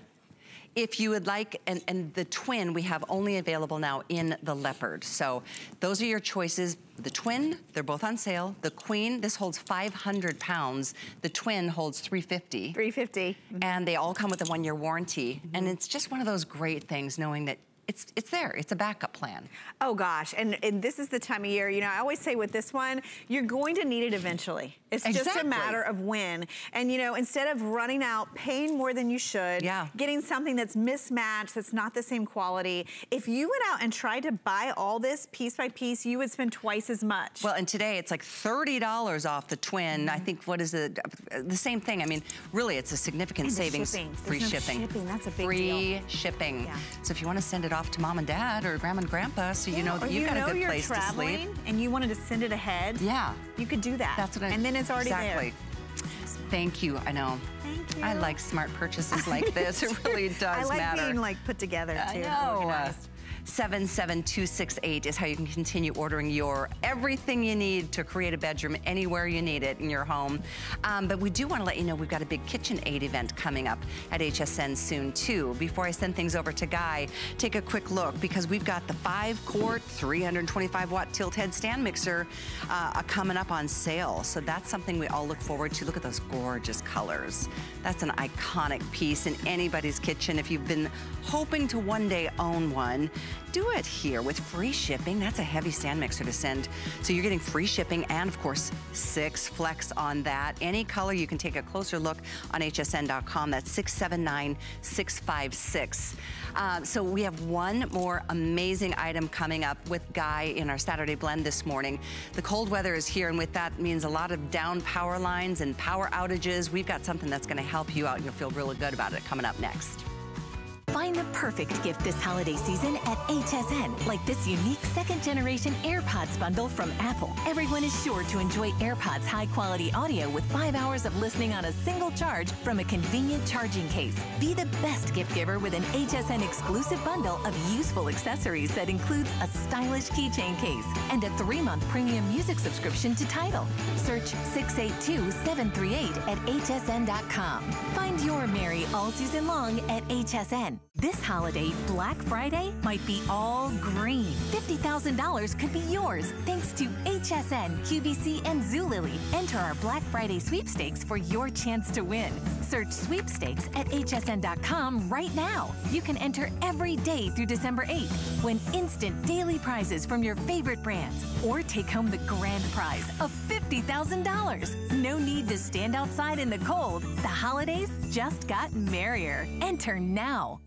If you would like, and, and the twin we have only available now in the leopard. So those are your choices. The twin, they're both on sale. The queen, this holds 500 pounds. The twin holds 350. 350. And they all come with a one-year warranty. And it's just one of those great things knowing that it's it's there. It's a backup plan. Oh gosh, and, and this is the time of year, you know, I always say with this one, you're going to need it eventually. It's just a matter of when. And you know, instead of running out, paying more than you should, Yeah. getting something that's mismatched, that's not the same quality, if you went out and tried to buy all this piece by piece, you would spend twice as much. Well, and today it's like $30 off the twin. I mm-hmm. think, what is it? The same thing. I mean, really, it's a significant And savings. shipping. Free no shipping. shipping. That's a big Free deal. shipping. Yeah. So if you want to send it off to mom and dad or grandma and grandpa so you know that you've you got a good place to sleep. and you wanted to send it ahead. Yeah. You could do that. That's what I, And then it's already exactly. Thank you. I know. Thank you. I like smart purchases like this. It really does matter. I like matter. being like put together I too. know. organized. 77268 is how you can continue ordering your everything you need to create a bedroom anywhere you need it in your home. Um, but we do want to let you know we've got a big Kitchen Aid event coming up at HSN soon too. Before I send things over to Guy, take a quick look because we've got the five quart, 325 watt tilt head stand mixer uh, coming up on sale. So that's something we all look forward to. Look at those gorgeous colors. That's an iconic piece in anybody's kitchen. If you've been hoping to one day own one, do it here with free shipping. That's a heavy stand mixer to send. So you're getting free shipping and of course, six flex on that. Any color, you can take a closer look on hsn.com. That's 679656. Uh, so we have one more amazing item coming up with Guy in our Saturday blend this morning. The cold weather is here and with that means a lot of down power lines and power outages. We've got something that's gonna help you out and you'll feel really good about it coming up next. Find the perfect gift this holiday season at HSN, like this unique second generation AirPods bundle from Apple. Everyone is sure to enjoy AirPods high quality audio with five hours of listening on a single charge from a convenient charging case. Be the best gift giver with an HSN exclusive bundle of useful accessories that includes a stylish keychain case and a three month premium music subscription to Tidal. Search 682 738 at hsn.com. Find your Merry all season long at HSN. This holiday, Black Friday might be all green. $50,000 could be yours thanks to HSN, QVC, and Zulily. Enter our Black Friday sweepstakes for your chance to win. Search sweepstakes at hsn.com right now. You can enter every day through December 8th, win instant daily prizes from your favorite brands, or take home the grand prize of $50,000. No need to stand outside in the cold. The holidays just got merrier. Enter now.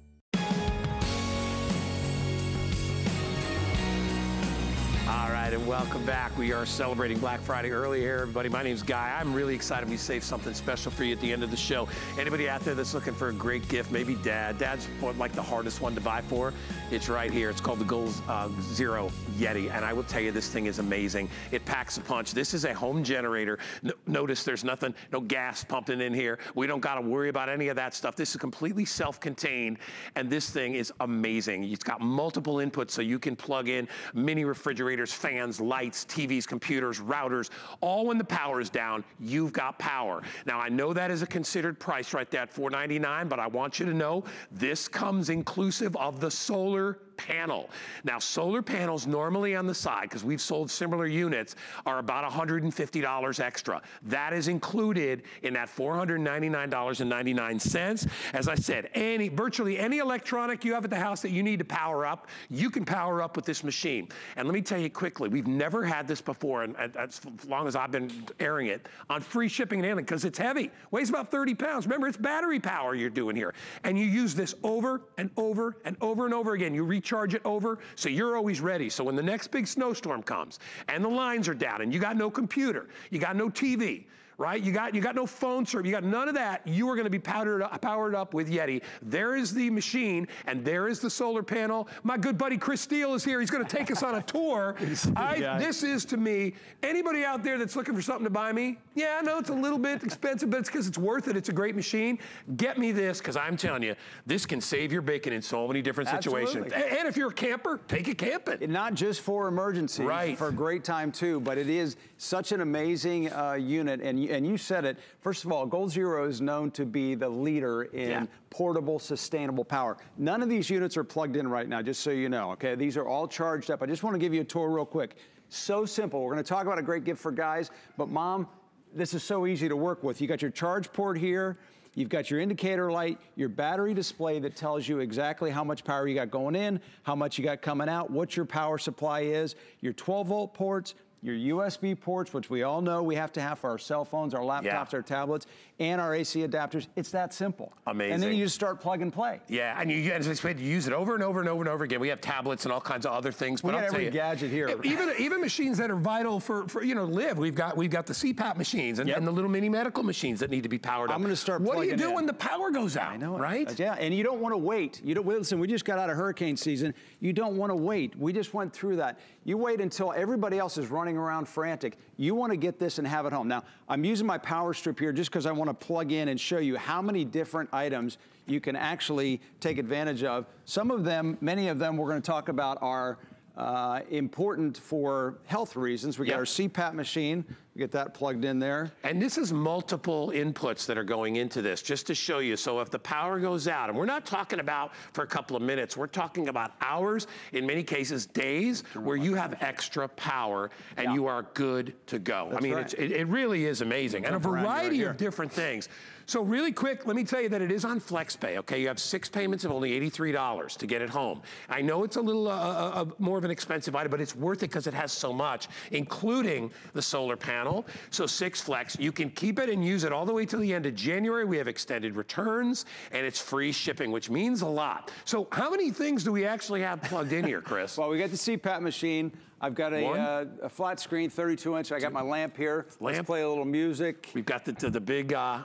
All right, and welcome back. We are celebrating Black Friday early here, everybody. My name's Guy. I'm really excited we saved something special for you at the end of the show. Anybody out there that's looking for a great gift, maybe dad. Dad's like the hardest one to buy for. It's right here. It's called the Goal uh, Zero Yeti, and I will tell you, this thing is amazing. It packs a punch. This is a home generator. No, notice there's nothing, no gas pumping in here. We don't got to worry about any of that stuff. This is completely self-contained, and this thing is amazing. It's got multiple inputs, so you can plug in mini refrigerators, fans, lights, TVs, computers, routers, all when the power is down, you've got power. Now, I know that is a considered price right there at 499, but I want you to know this comes inclusive of the solar panel. Now, solar panels normally on the side, because we've sold similar units, are about $150 extra. That is included in that $499.99. As I said, any virtually any electronic you have at the house that you need to power up, you can power up with this machine. And let me tell you quickly, we've never had this before, and as long as I've been airing it, on free shipping and handling, because it's heavy. Weighs about 30 pounds. Remember, it's battery power you're doing here. And you use this over and over and over and over again. You recharge it over, so you're always ready. So when the next big snowstorm comes and the lines are down and you got no computer, you got no TV, right? You got you got no phone service, you got none of that. You are going to be powered up, powered up with Yeti. There is the machine, and there is the solar panel. My good buddy Chris Steele is here. He's going to take us on a tour. I, this is to me anybody out there that's looking for something to buy me. Yeah, I know it's a little bit expensive, but it's because it's worth it. It's a great machine. Get me this, because I'm telling you, this can save your bacon in so many different situations. Absolutely. And, and if you're a camper, take it camping. Not just for emergencies, Right. for a great time too, but it is such an amazing uh, unit. And you, and you said it, first of all, Goal Zero is known to be the leader in Yeah. portable, sustainable power. None of these units are plugged in right now, just so you know, okay? These are all charged up. I just want to give you a tour real quick. So simple. We're going to talk about a great gift for guys, but mom, this is so easy to work with. You got your charge port here. You've got your indicator light, your battery display that tells you exactly how much power you got going in, how much you got coming out, what your power supply is, your 12 volt ports, your USB ports, which we all know we have to have for our cell phones, our laptops, Yeah. our tablets, and our AC adapters. It's that simple. Amazing. And then you just start plug and play. Yeah, and you, as I said, you use it over and over and over and over again. We have tablets and all kinds of other things. But We got every you, gadget here. Even even machines that are vital for, for you know live. We've got we've got the CPAP machines and, and the little mini medical machines that need to be powered up. I'm going to start. What do you do in. when the power goes out? I know, right? Uh, yeah, and you don't want to wait. You don't listen. We just got out of hurricane season. You don't want to wait. We just went through that. You wait until everybody else is running around frantic. You want to get this and have it home. Now, I'm using my power strip here just because I want to plug in and show you how many different items you can actually take advantage of. Some of them, many of them, we're going to talk about are uh, important for health reasons. We got our CPAP machine. We get that plugged in there. And this is multiple inputs that are going into this, just to show you. So if the power goes out, and we're not talking about for a couple of minutes, we're talking about hours, in many cases days, where you have extra power and you are good to go. I mean, right. it's, it, it really is amazing. And a variety here. of different things. So really quick, let me tell you that it is on FlexPay, okay? You have six payments of only $83 to get it home. I know it's a little uh, uh, uh, more of an expensive item, but it's worth it because it has so much, including the solar panel. So six Flex, you can keep it and use it all the way till the end of January. We have extended returns and it's free shipping, which means a lot. So how many things do we actually have plugged in here, Chris? Well, we got the CPAP machine. I've got a, uh, a flat screen, 32 inch. I got my lamp here. Let's play a little music. We've got the, the, the big, uh,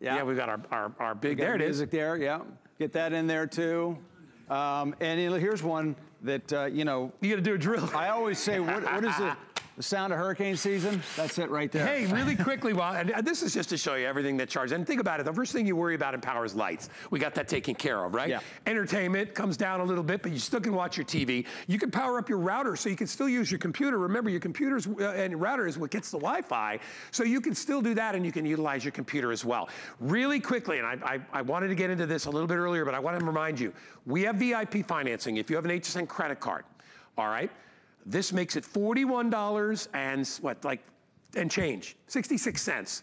yeah. yeah we've got our, our, our big, there it is. music there, yeah. Get that in there too. Um, and here's one that, uh, you know. You got to do a drill. I always say, what, what is the, the sound of hurricane season? That's it right there. Hey, really quickly, while and uh, this is just to show you everything that charges. And think about it, the first thing you worry about in power is lights. We got that taken care of, right? Yeah. Entertainment comes down a little bit, but you still can watch your TV. You can power up your router so you can still use your computer. Remember, your computer's uh, and router is what gets the Wi-Fi, so you can still do that and you can utilize your computer as well. Really quickly, and I, I, I wanted to get into this a little bit earlier, but I want to remind you, we have VIP financing. If you have an HSN credit card, all right? This makes it $41 and what, like, and change, 66 cents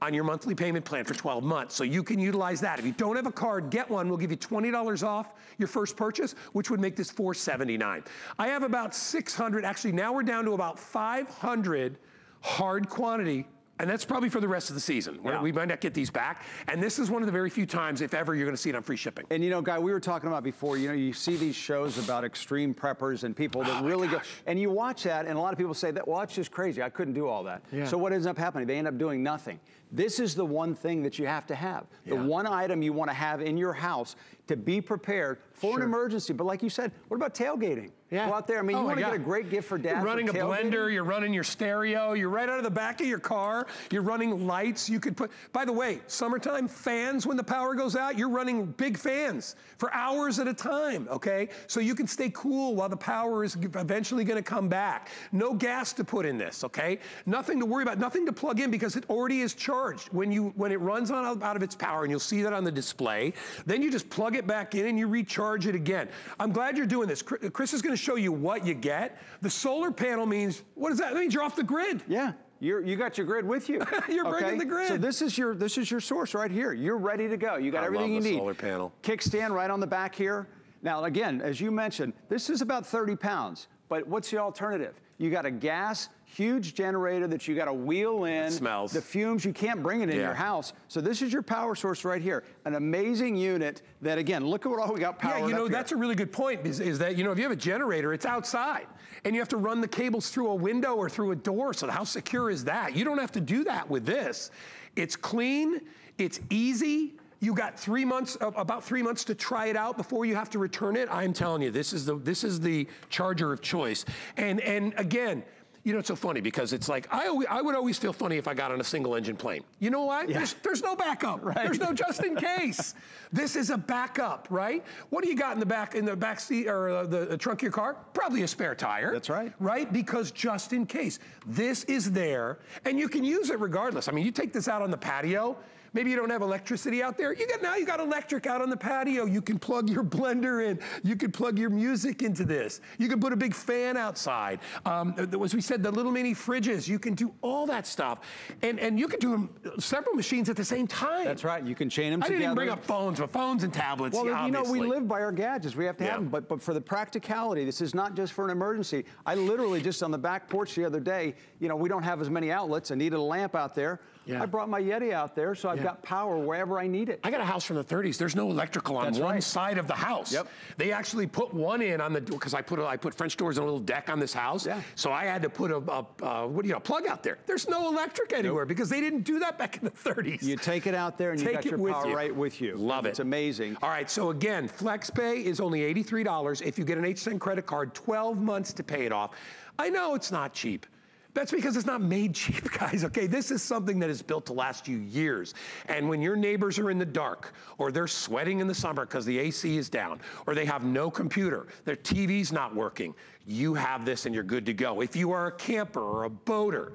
on your monthly payment plan for 12 months. So you can utilize that. If you don't have a card, get one. We'll give you $20 off your first purchase, which would make this 479. I have about 600, actually now we're down to about 500 hard quantity and that's probably for the rest of the season. Yeah. We might not get these back. And this is one of the very few times, if ever, you're gonna see it on free shipping. And you know, Guy, we were talking about before, you know, you see these shows about extreme preppers and people Oh that really go, and you watch that, and a lot of people say that, well, that's just crazy. I couldn't do all that. Yeah. So what ends up happening? They end up doing nothing. This is the one thing that you have to have. The Yeah. one item you want to have in your house to be prepared for an emergency. But like you said, what about tailgating? Yeah. Go out there. I mean, Oh you want to get a great gift for dad. You're running a blender, you're running your stereo, you're right out of the back of your car, you're running lights. You could put, by the way, summertime fans when the power goes out, you're running big fans for hours at a time, okay? So you can stay cool while the power is eventually gonna come back. No gas to put in this, okay? Nothing to worry about, nothing to plug in because it already is charged. When you when it runs on out of its power, and you'll see that on the display, then you just plug it back in and you recharge it again. I'm glad you're doing this. Chris Chris is gonna show you what you get. The solar panel means, what does that? That means you're off the grid. Yeah. You're, you got your grid with you. You're bringing the grid. So this is your this is your source right here. You're ready to go. You got I everything love you need. solar panel. Kickstand right on the back here. Now again, as you mentioned, this is about 30 pounds. But what's the alternative? You got a gas huge generator that you got to wheel in. smells. The fumes you can't bring it in Yeah. your house. So this is your power source right here. An amazing unit that again, look at what all we got powered Yeah, you know, up here. that's a really good point is, is that, you know, if you have a generator, it's outside and you have to run the cables through a window or through a door. So how secure is that? You don't have to do that with this. It's clean, it's easy. You got three months, about three months to try it out before you have to return it. I'm telling you, this is the, this is the charger of choice. And, and again, you know, it's so funny because it's like, I, always, I would always feel funny if I got on a single engine plane. You know why? There's, there's no backup. right? There's no just in case. this is a backup, right? What do you got in the back, in the back seat or uh, the, the trunk of your car? Probably a spare tire. That's right. Right? Because just in case. This is there and you can use it regardless. I mean, you take this out on the patio, Maybe you don't have electricity out there. You got now you got electric out on the patio. You can plug your blender in. You can plug your music into this. You can put a big fan outside. Um, as we said, the little mini fridges. You can do all that stuff, and and you can do them several machines at the same time. That's right. You can chain them I together. didn't bring up phones, but phones and tablets. Well, yeah, you know, we live by our gadgets. We have to have them. But, but for the practicality, this is not just for an emergency. I literally just on the back porch the other day, you know, we don't have as many outlets. I needed a lamp out there. Yeah. I brought my Yeti out there, so I've Yeah. got power wherever I need it. I got a house from the 30s. There's no electrical on That's one right. side of the house. Yep. They actually put one in on the door, because I put a, I put French doors and a little deck on this house. Yeah. So I had to put a, a, a what do you know plug out there. There's no electric anywhere because they didn't do that back in the 30s. You take it out there and you Take got your power you. right with you. Love it. It's amazing. All right, so again, FlexPay is only $83 if you get an HSN credit card, 12 months to pay it off. I know it's not cheap. That's because it's not made cheap, guys, okay? This is something that is built to last you years. And when your neighbors are in the dark, or they're sweating in the summer because the AC is down, or they have no computer, their TV's not working, you have this and you're good to go. If you are a camper or a boater,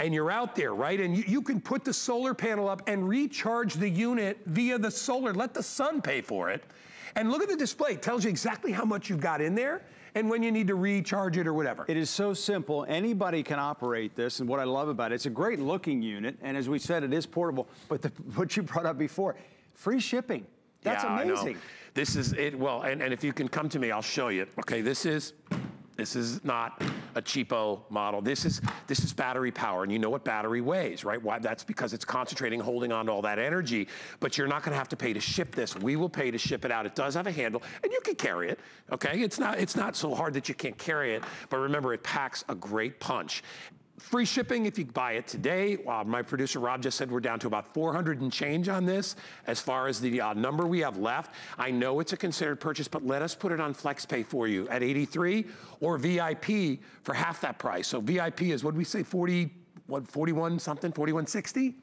and you're out there, right? And you, you can put the solar panel up and recharge the unit via the solar. Let the sun pay for it. And look at the display. It tells you exactly how much you've got in there and when you need to recharge it or whatever. It is so simple. Anybody can operate this, and what I love about it, it's a great looking unit, and as we said, it is portable. But the, what you brought up before, free shipping. That's yeah, I know. amazing. This is it. Well, and, and if you can come to me, I'll show you. Okay, this is this is not a cheapo model. This is this is battery power, and you know what battery weighs, right? Why? That's because it's concentrating, holding on to all that energy. But you're not going to have to pay to ship this. We will pay to ship it out. It does have a handle, and you can carry it. Okay, it's not it's not so hard that you can't carry it. But remember, it packs a great punch. Free shipping if you buy it today. Uh, my producer Rob just said we're down to about 400 and change on this as far as the uh, number we have left. I know it's a considered purchase, but let us put it on FlexPay for you at 83 or VIP for half that price. So VIP is what we say 40, what 41 something, 4160.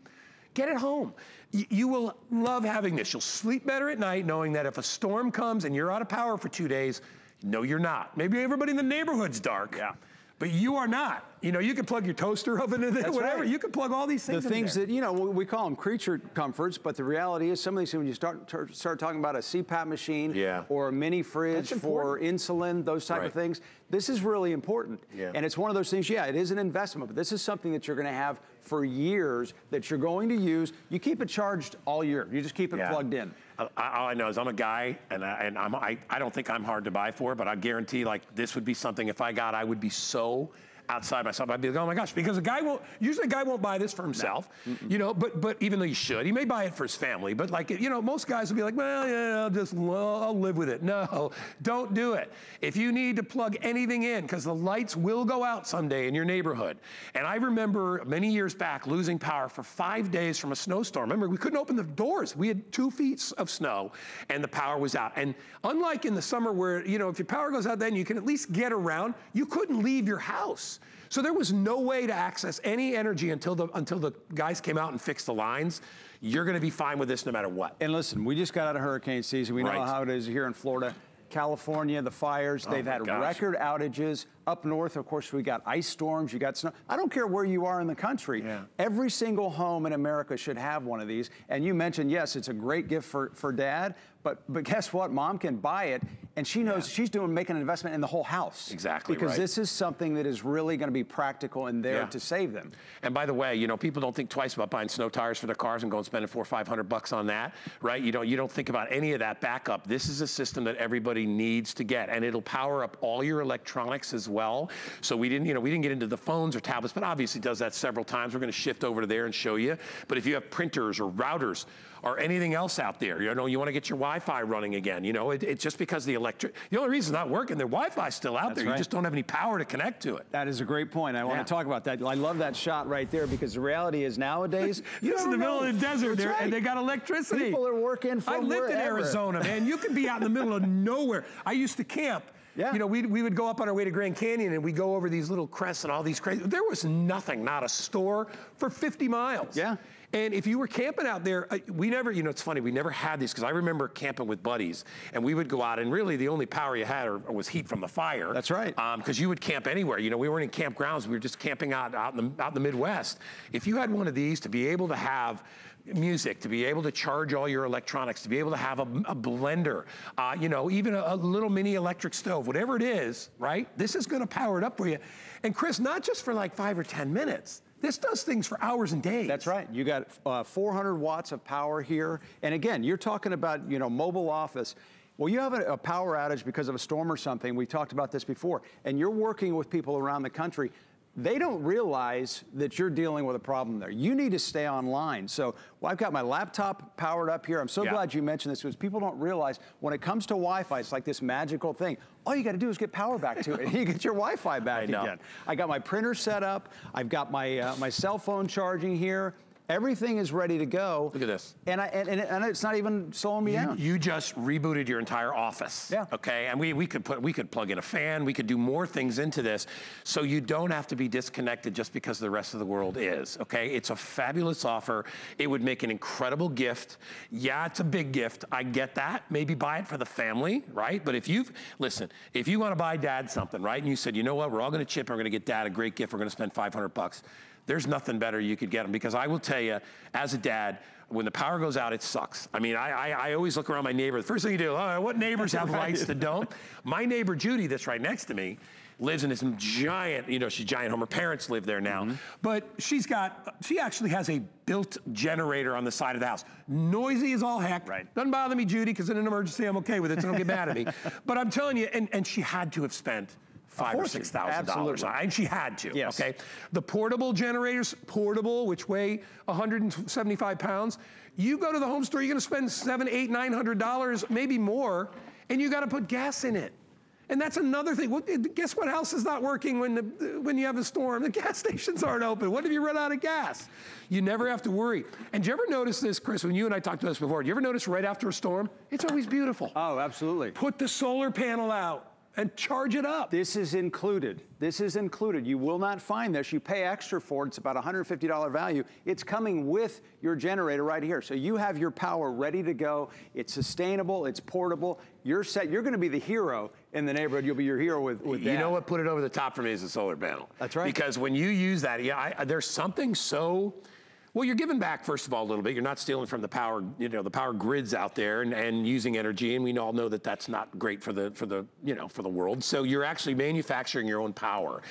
Get it home. You will love having this. You'll sleep better at night knowing that if a storm comes and you're out of power for two days, no, you're not. Maybe everybody in the neighborhood's dark. Yeah. But you are not. You know, you can plug your toaster oven in there, That's whatever. right. You can plug all these things the in things there. that you know we we call them creature comforts, but the reality is some of these when you start start talking about a CPAP machine Yeah. or a mini fridge for insulin, those type Right. of things. This is really important, Yeah. and it's one of those things. Yeah, it is an investment, but this is something that you're going to have for years that you're going to use. You keep it charged all year. You just keep it Yeah. plugged in. I- All I know is I'm a guy, and, I, and I'm, I, I don't think I'm hard to buy for, but I guarantee like this would be something if I got, I would be so outside myself. I'd be like, oh my gosh, because a guy won't, usually a guy won't buy this for himself, you know, but but even though he should, he may buy it for his family, but like, you know, most guys will be like, well, yeah, I'll just, well, I'll live with it. No, don't do it. If you need to plug anything in, because the lights will go out someday in your neighborhood. And I remember many years back losing power for five days from a snowstorm. Remember, we couldn't open the doors. We had two feet of snow and the power was out. And unlike in the summer where, you know, if your power goes out then you can at least get around, you couldn't leave your house. So there was no way to access any energy until the until the guys came out and fixed the lines. You're going to be fine with this no matter what. And listen, we just got out of hurricane season. We know how it is here in Florida. California, the fires, Oh they've had gosh. record outages. Up north, of course, we got ice storms, you got snow. I don't care where you are in the country. Yeah. Every single home in America should have one of these. And you mentioned, yes, it's a great gift for, for dad, but but guess what? Mom can buy it and she knows she's doing making an investment in the whole house. Exactly Because right. this is something that is really going to be practical and there Yeah. to save them. And by the way, you know, people don't think twice about buying snow tires for their cars and going spending four or five hundred bucks on that, right? You don't you don't think about any of that backup. This is a system that everybody needs to get, and it'll power up all your electronics as well. So we didn't, you know, we didn't get into the phones or tablets, but obviously does that several times. We're going to shift over to there and show you. But if you have printers or routers or anything else out there, you know, you want to get your Wi-Fi running again. You know, it, it's just because the electric, the only reason it's not working, the Wi-Fi's still out That's there. You just don't have any power to connect to it. That is a great point. I Yeah. want to talk about that. I love that shot right there because the reality is nowadays, you This in the middle know. of the desert there, right. and they got electricity. People are working from I lived in. Arizona, man. You could be out in the middle of nowhere. I used to camp. Yeah. You know, we we would go up on our way to Grand Canyon and we go over these little crests and all these crazy. There was nothing, not a store for 50 miles. Yeah. And if you were camping out there, uh, we never, you know, it's funny, we never had these because I remember camping with buddies and we would go out and really the only power you had was heat from the fire. That's right. Because you would camp anywhere. You know, we weren't in campgrounds. We were just camping out, out, in the, out in the Midwest. If you had one of these to be able to have music, to be able to charge all your electronics, to be able to have a, a blender, uh, you know, even a, a, little mini electric stove, whatever it is, right? This is gonna power it up for you. And Chris, not just for like five or 10 minutes, this does things for hours and days. That's right. You got uh, 400 watts of power here. And again, you're talking about, you know, mobile office. Well, you have a, a, power outage because of a storm or something. We talked about this before. And you're working with people around the country they don't realize that you're dealing with a problem there. You need to stay online. So well, I've got my laptop powered up here. I'm so yeah. glad you mentioned this because people don't realize when it comes to Wi-Fi, it's like this magical thing. All you got to do is get power back to it, and you get your Wi-Fi back I again. I got my printer set up. I've got my uh, my cell phone charging here. Everything is ready to go. Look at this. And, I, and, and it's not even slowing me you, down. You just rebooted your entire office. Yeah. Okay, and we, we could put we could plug in a fan, we could do more things into this. So you don't have to be disconnected just because the rest of the world is. Okay, it's a fabulous offer. It would make an incredible gift. Yeah, it's a big gift. I get that. Maybe buy it for the family, right? But if you've, listen, if you want to buy dad something, right? And you said, you know what, we're all gonna chip and we're gonna get dad a great gift, we're gonna spend 500 bucks there's nothing better you could get them because I will tell you, as a dad, when the power goes out, it sucks. I mean, I, I, I always look around my neighbor. The first thing you do, oh, what neighbors have lights that don't? My neighbor Judy, that's right next to me, lives in this giant, you know, she's giant home. Her parents live there now. Mm -hmm. But she's got, she actually has a built generator on the side of the house. Noisy as all heck. Right. Doesn't bother me, Judy, because in an emergency, I'm okay with it, so don't get mad at me. But I'm telling you, and, and she had to have spent five or six thousand dollars. And she had to. Yes. Okay. The portable generators, portable, which weigh 175 pounds. You go to the home store, you're gonna spend seven, eight, nine hundred dollars, maybe more, and you gotta put gas in it. And that's another thing. Guess what else is not working when, the, when you have a storm? The gas stations aren't open. What if you run out of gas? You never have to worry. And do you ever notice this, Chris, when you and I talked about this before, do you ever notice right after a storm, it's always beautiful. Oh, absolutely. Put the solar panel out and charge it up. This is included. This is included. You will not find this. You pay extra for it. It's about $150 value. It's coming with your generator right here. So you have your power ready to go. It's sustainable. It's portable. You're set. You're going to be the hero in the neighborhood. You'll be your hero with, with You know what put it over the top for me is the solar panel. That's right. Because when you use that, yeah, I, there's something so well, you're giving back, first of all, a little bit. You're not stealing from the power, you know, the power grids out there and, and using energy, and we all know that that's not great for the, for the, you know, for the world. So you're actually manufacturing your own power.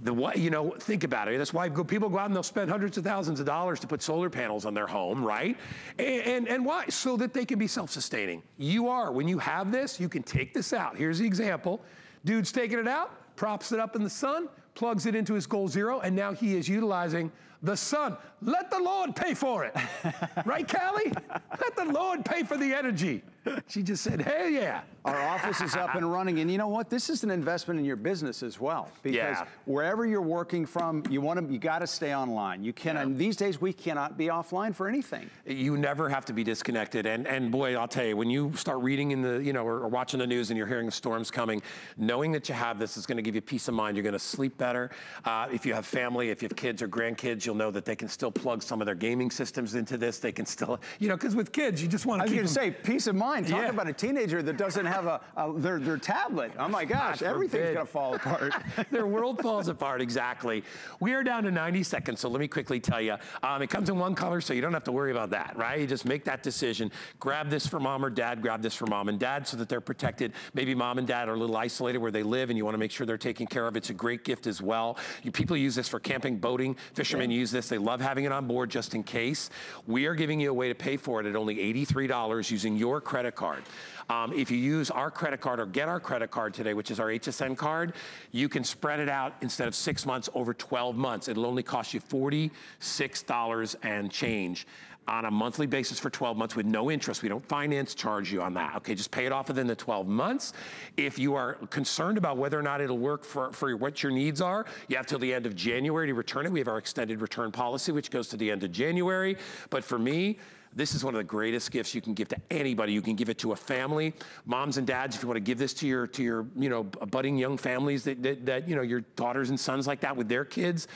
The what, you know, think about it. That's why people go out and they'll spend hundreds of thousands of dollars to put solar panels on their home, right? And, and, and why? So that they can be self-sustaining. You are. When you have this, you can take this out. Here's the example. Dude's taking it out, props it up in the sun, plugs it into his goal zero, and now he is utilizing the sun. Let the Lord pay for it. right, Callie? Let the Lord pay for the energy. She just said, hell yeah. Our office is up and running. And you know what? This is an investment in your business as well. Because yeah. wherever you're working from, you want to, you got to stay online. You cannot, yeah. these days we cannot be offline for anything. You never have to be disconnected. And, and boy, I'll tell you, when you start reading in the, you know, or, or watching the news and you're hearing storms coming, knowing that you have this is going to give you peace of mind. You're going to sleep better. Uh, if you have family, if you have kids or grandkids, you'll know that they can still plug some of their gaming systems into this. They can still, you know, because with kids, you just want to keep I was going to say, peace of mind mind. Talk yeah. about a teenager that doesn't have a, a their, their tablet. Oh my gosh, everything's gonna fall apart. their world falls apart, exactly. We are down to 90 seconds, so let me quickly tell you. Um, it comes in one color, so you don't have to worry about that, right? You just make that decision. Grab this for mom or dad, grab this for mom and dad so that they're protected. Maybe mom and dad are a little isolated where they live and you wanna make sure they're taken care of. It's a great gift as well. You, people use this for camping, boating. Fishermen yeah. use this. They love having it on board just in case. We are giving you a way to pay for it at only $83 using your credit card. Um, if you use our credit card or get our credit card today, which is our HSN card, you can spread it out instead of six months over 12 months. It'll only cost you $46 and change on a monthly basis for 12 months with no interest. We don't finance charge you on that. Okay, just pay it off within the 12 months. If you are concerned about whether or not it'll work for, for what your needs are, you have till the end of January to return it. We have our extended return policy, which goes to the end of January. But for me, this is one of the greatest gifts you can give to anybody. You can give it to a family, moms and dads. If you want to give this to your to your you know budding young families that, that, that you know your daughters and sons like that with their kids.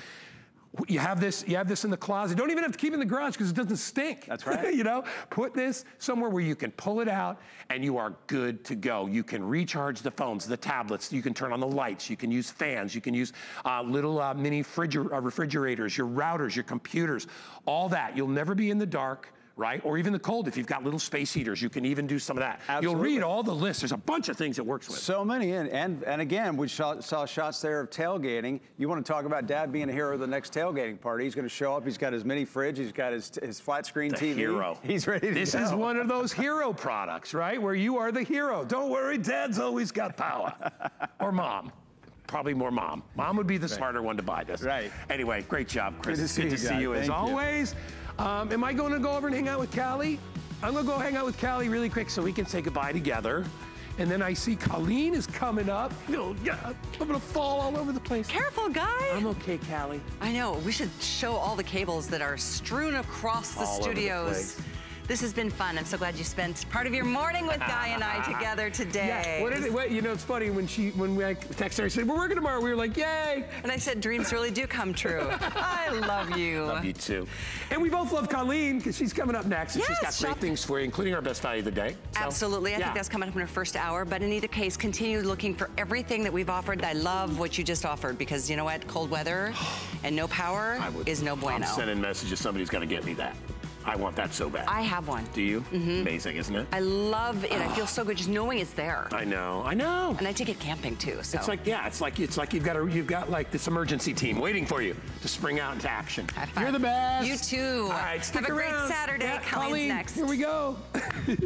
You have this, you have this in the closet. Don't even have to keep it in the garage because it doesn't stink. That's right. you know, put this somewhere where you can pull it out and you are good to go. You can recharge the phones, the tablets. You can turn on the lights. You can use fans. You can use uh, little uh, mini uh, refrigerators, your routers, your computers, all that. You'll never be in the dark right? Or even the cold, if you've got little space heaters, you can even do some of that. Absolutely. You'll read all the lists. There's a bunch of things it works with. So many, and and, and again, we saw, saw shots there of tailgating. You want to talk about Dad being a hero of the next tailgating party? He's going to show up. He's got his mini fridge. He's got his his flat screen The TV. hero. He's ready to This go. is one of those hero products, right? Where you are the hero. Don't worry, dad's always got power. or mom. Probably more mom. Mom would be the smarter one to buy this. Right. Anyway, great job, Chris. Good to It's see Good you to see you as Thank you. Um, am I going to go over and hang out with Callie? I'm going to go hang out with Callie really quick so we can say goodbye together. And then I see Colleen is coming up. Oh, God, I'm going to fall all over the place. Careful, guy. I'm okay, Callie. I know. We should show all the cables that are strewn across the All over the studios. Place. this has been fun. I'm so glad you spent part of your morning with Guy and I together today. Yeah. What did it, what, you know, it's funny when she when we like, texted her and said we're working tomorrow. We were like, yay! And I said, dreams really do come true. I love you. Love you too. And we both love Colleen because she's coming up next and she's got Yes, great things for you, including our best value of the day. So, Absolutely. I yeah. think that's coming up in our first hour. But in either case, continue looking for everything that we've offered. I love what you just offered because you know what? Cold weather and no power is no bueno. I'm sending messages. Somebody's got to get me that. I want that so bad. I have one. Do you? Mm-hmm. Amazing, isn't it? I love it. I feel so good just knowing it's there. I know. I know. And I take it camping too. So It's like yeah, it's like it's like you've got a, you've got like this emergency team waiting for you to spring out into action. You're the best. You too. All right, stick Have a great. Saturday. Yeah, Colleen's next. Here we go.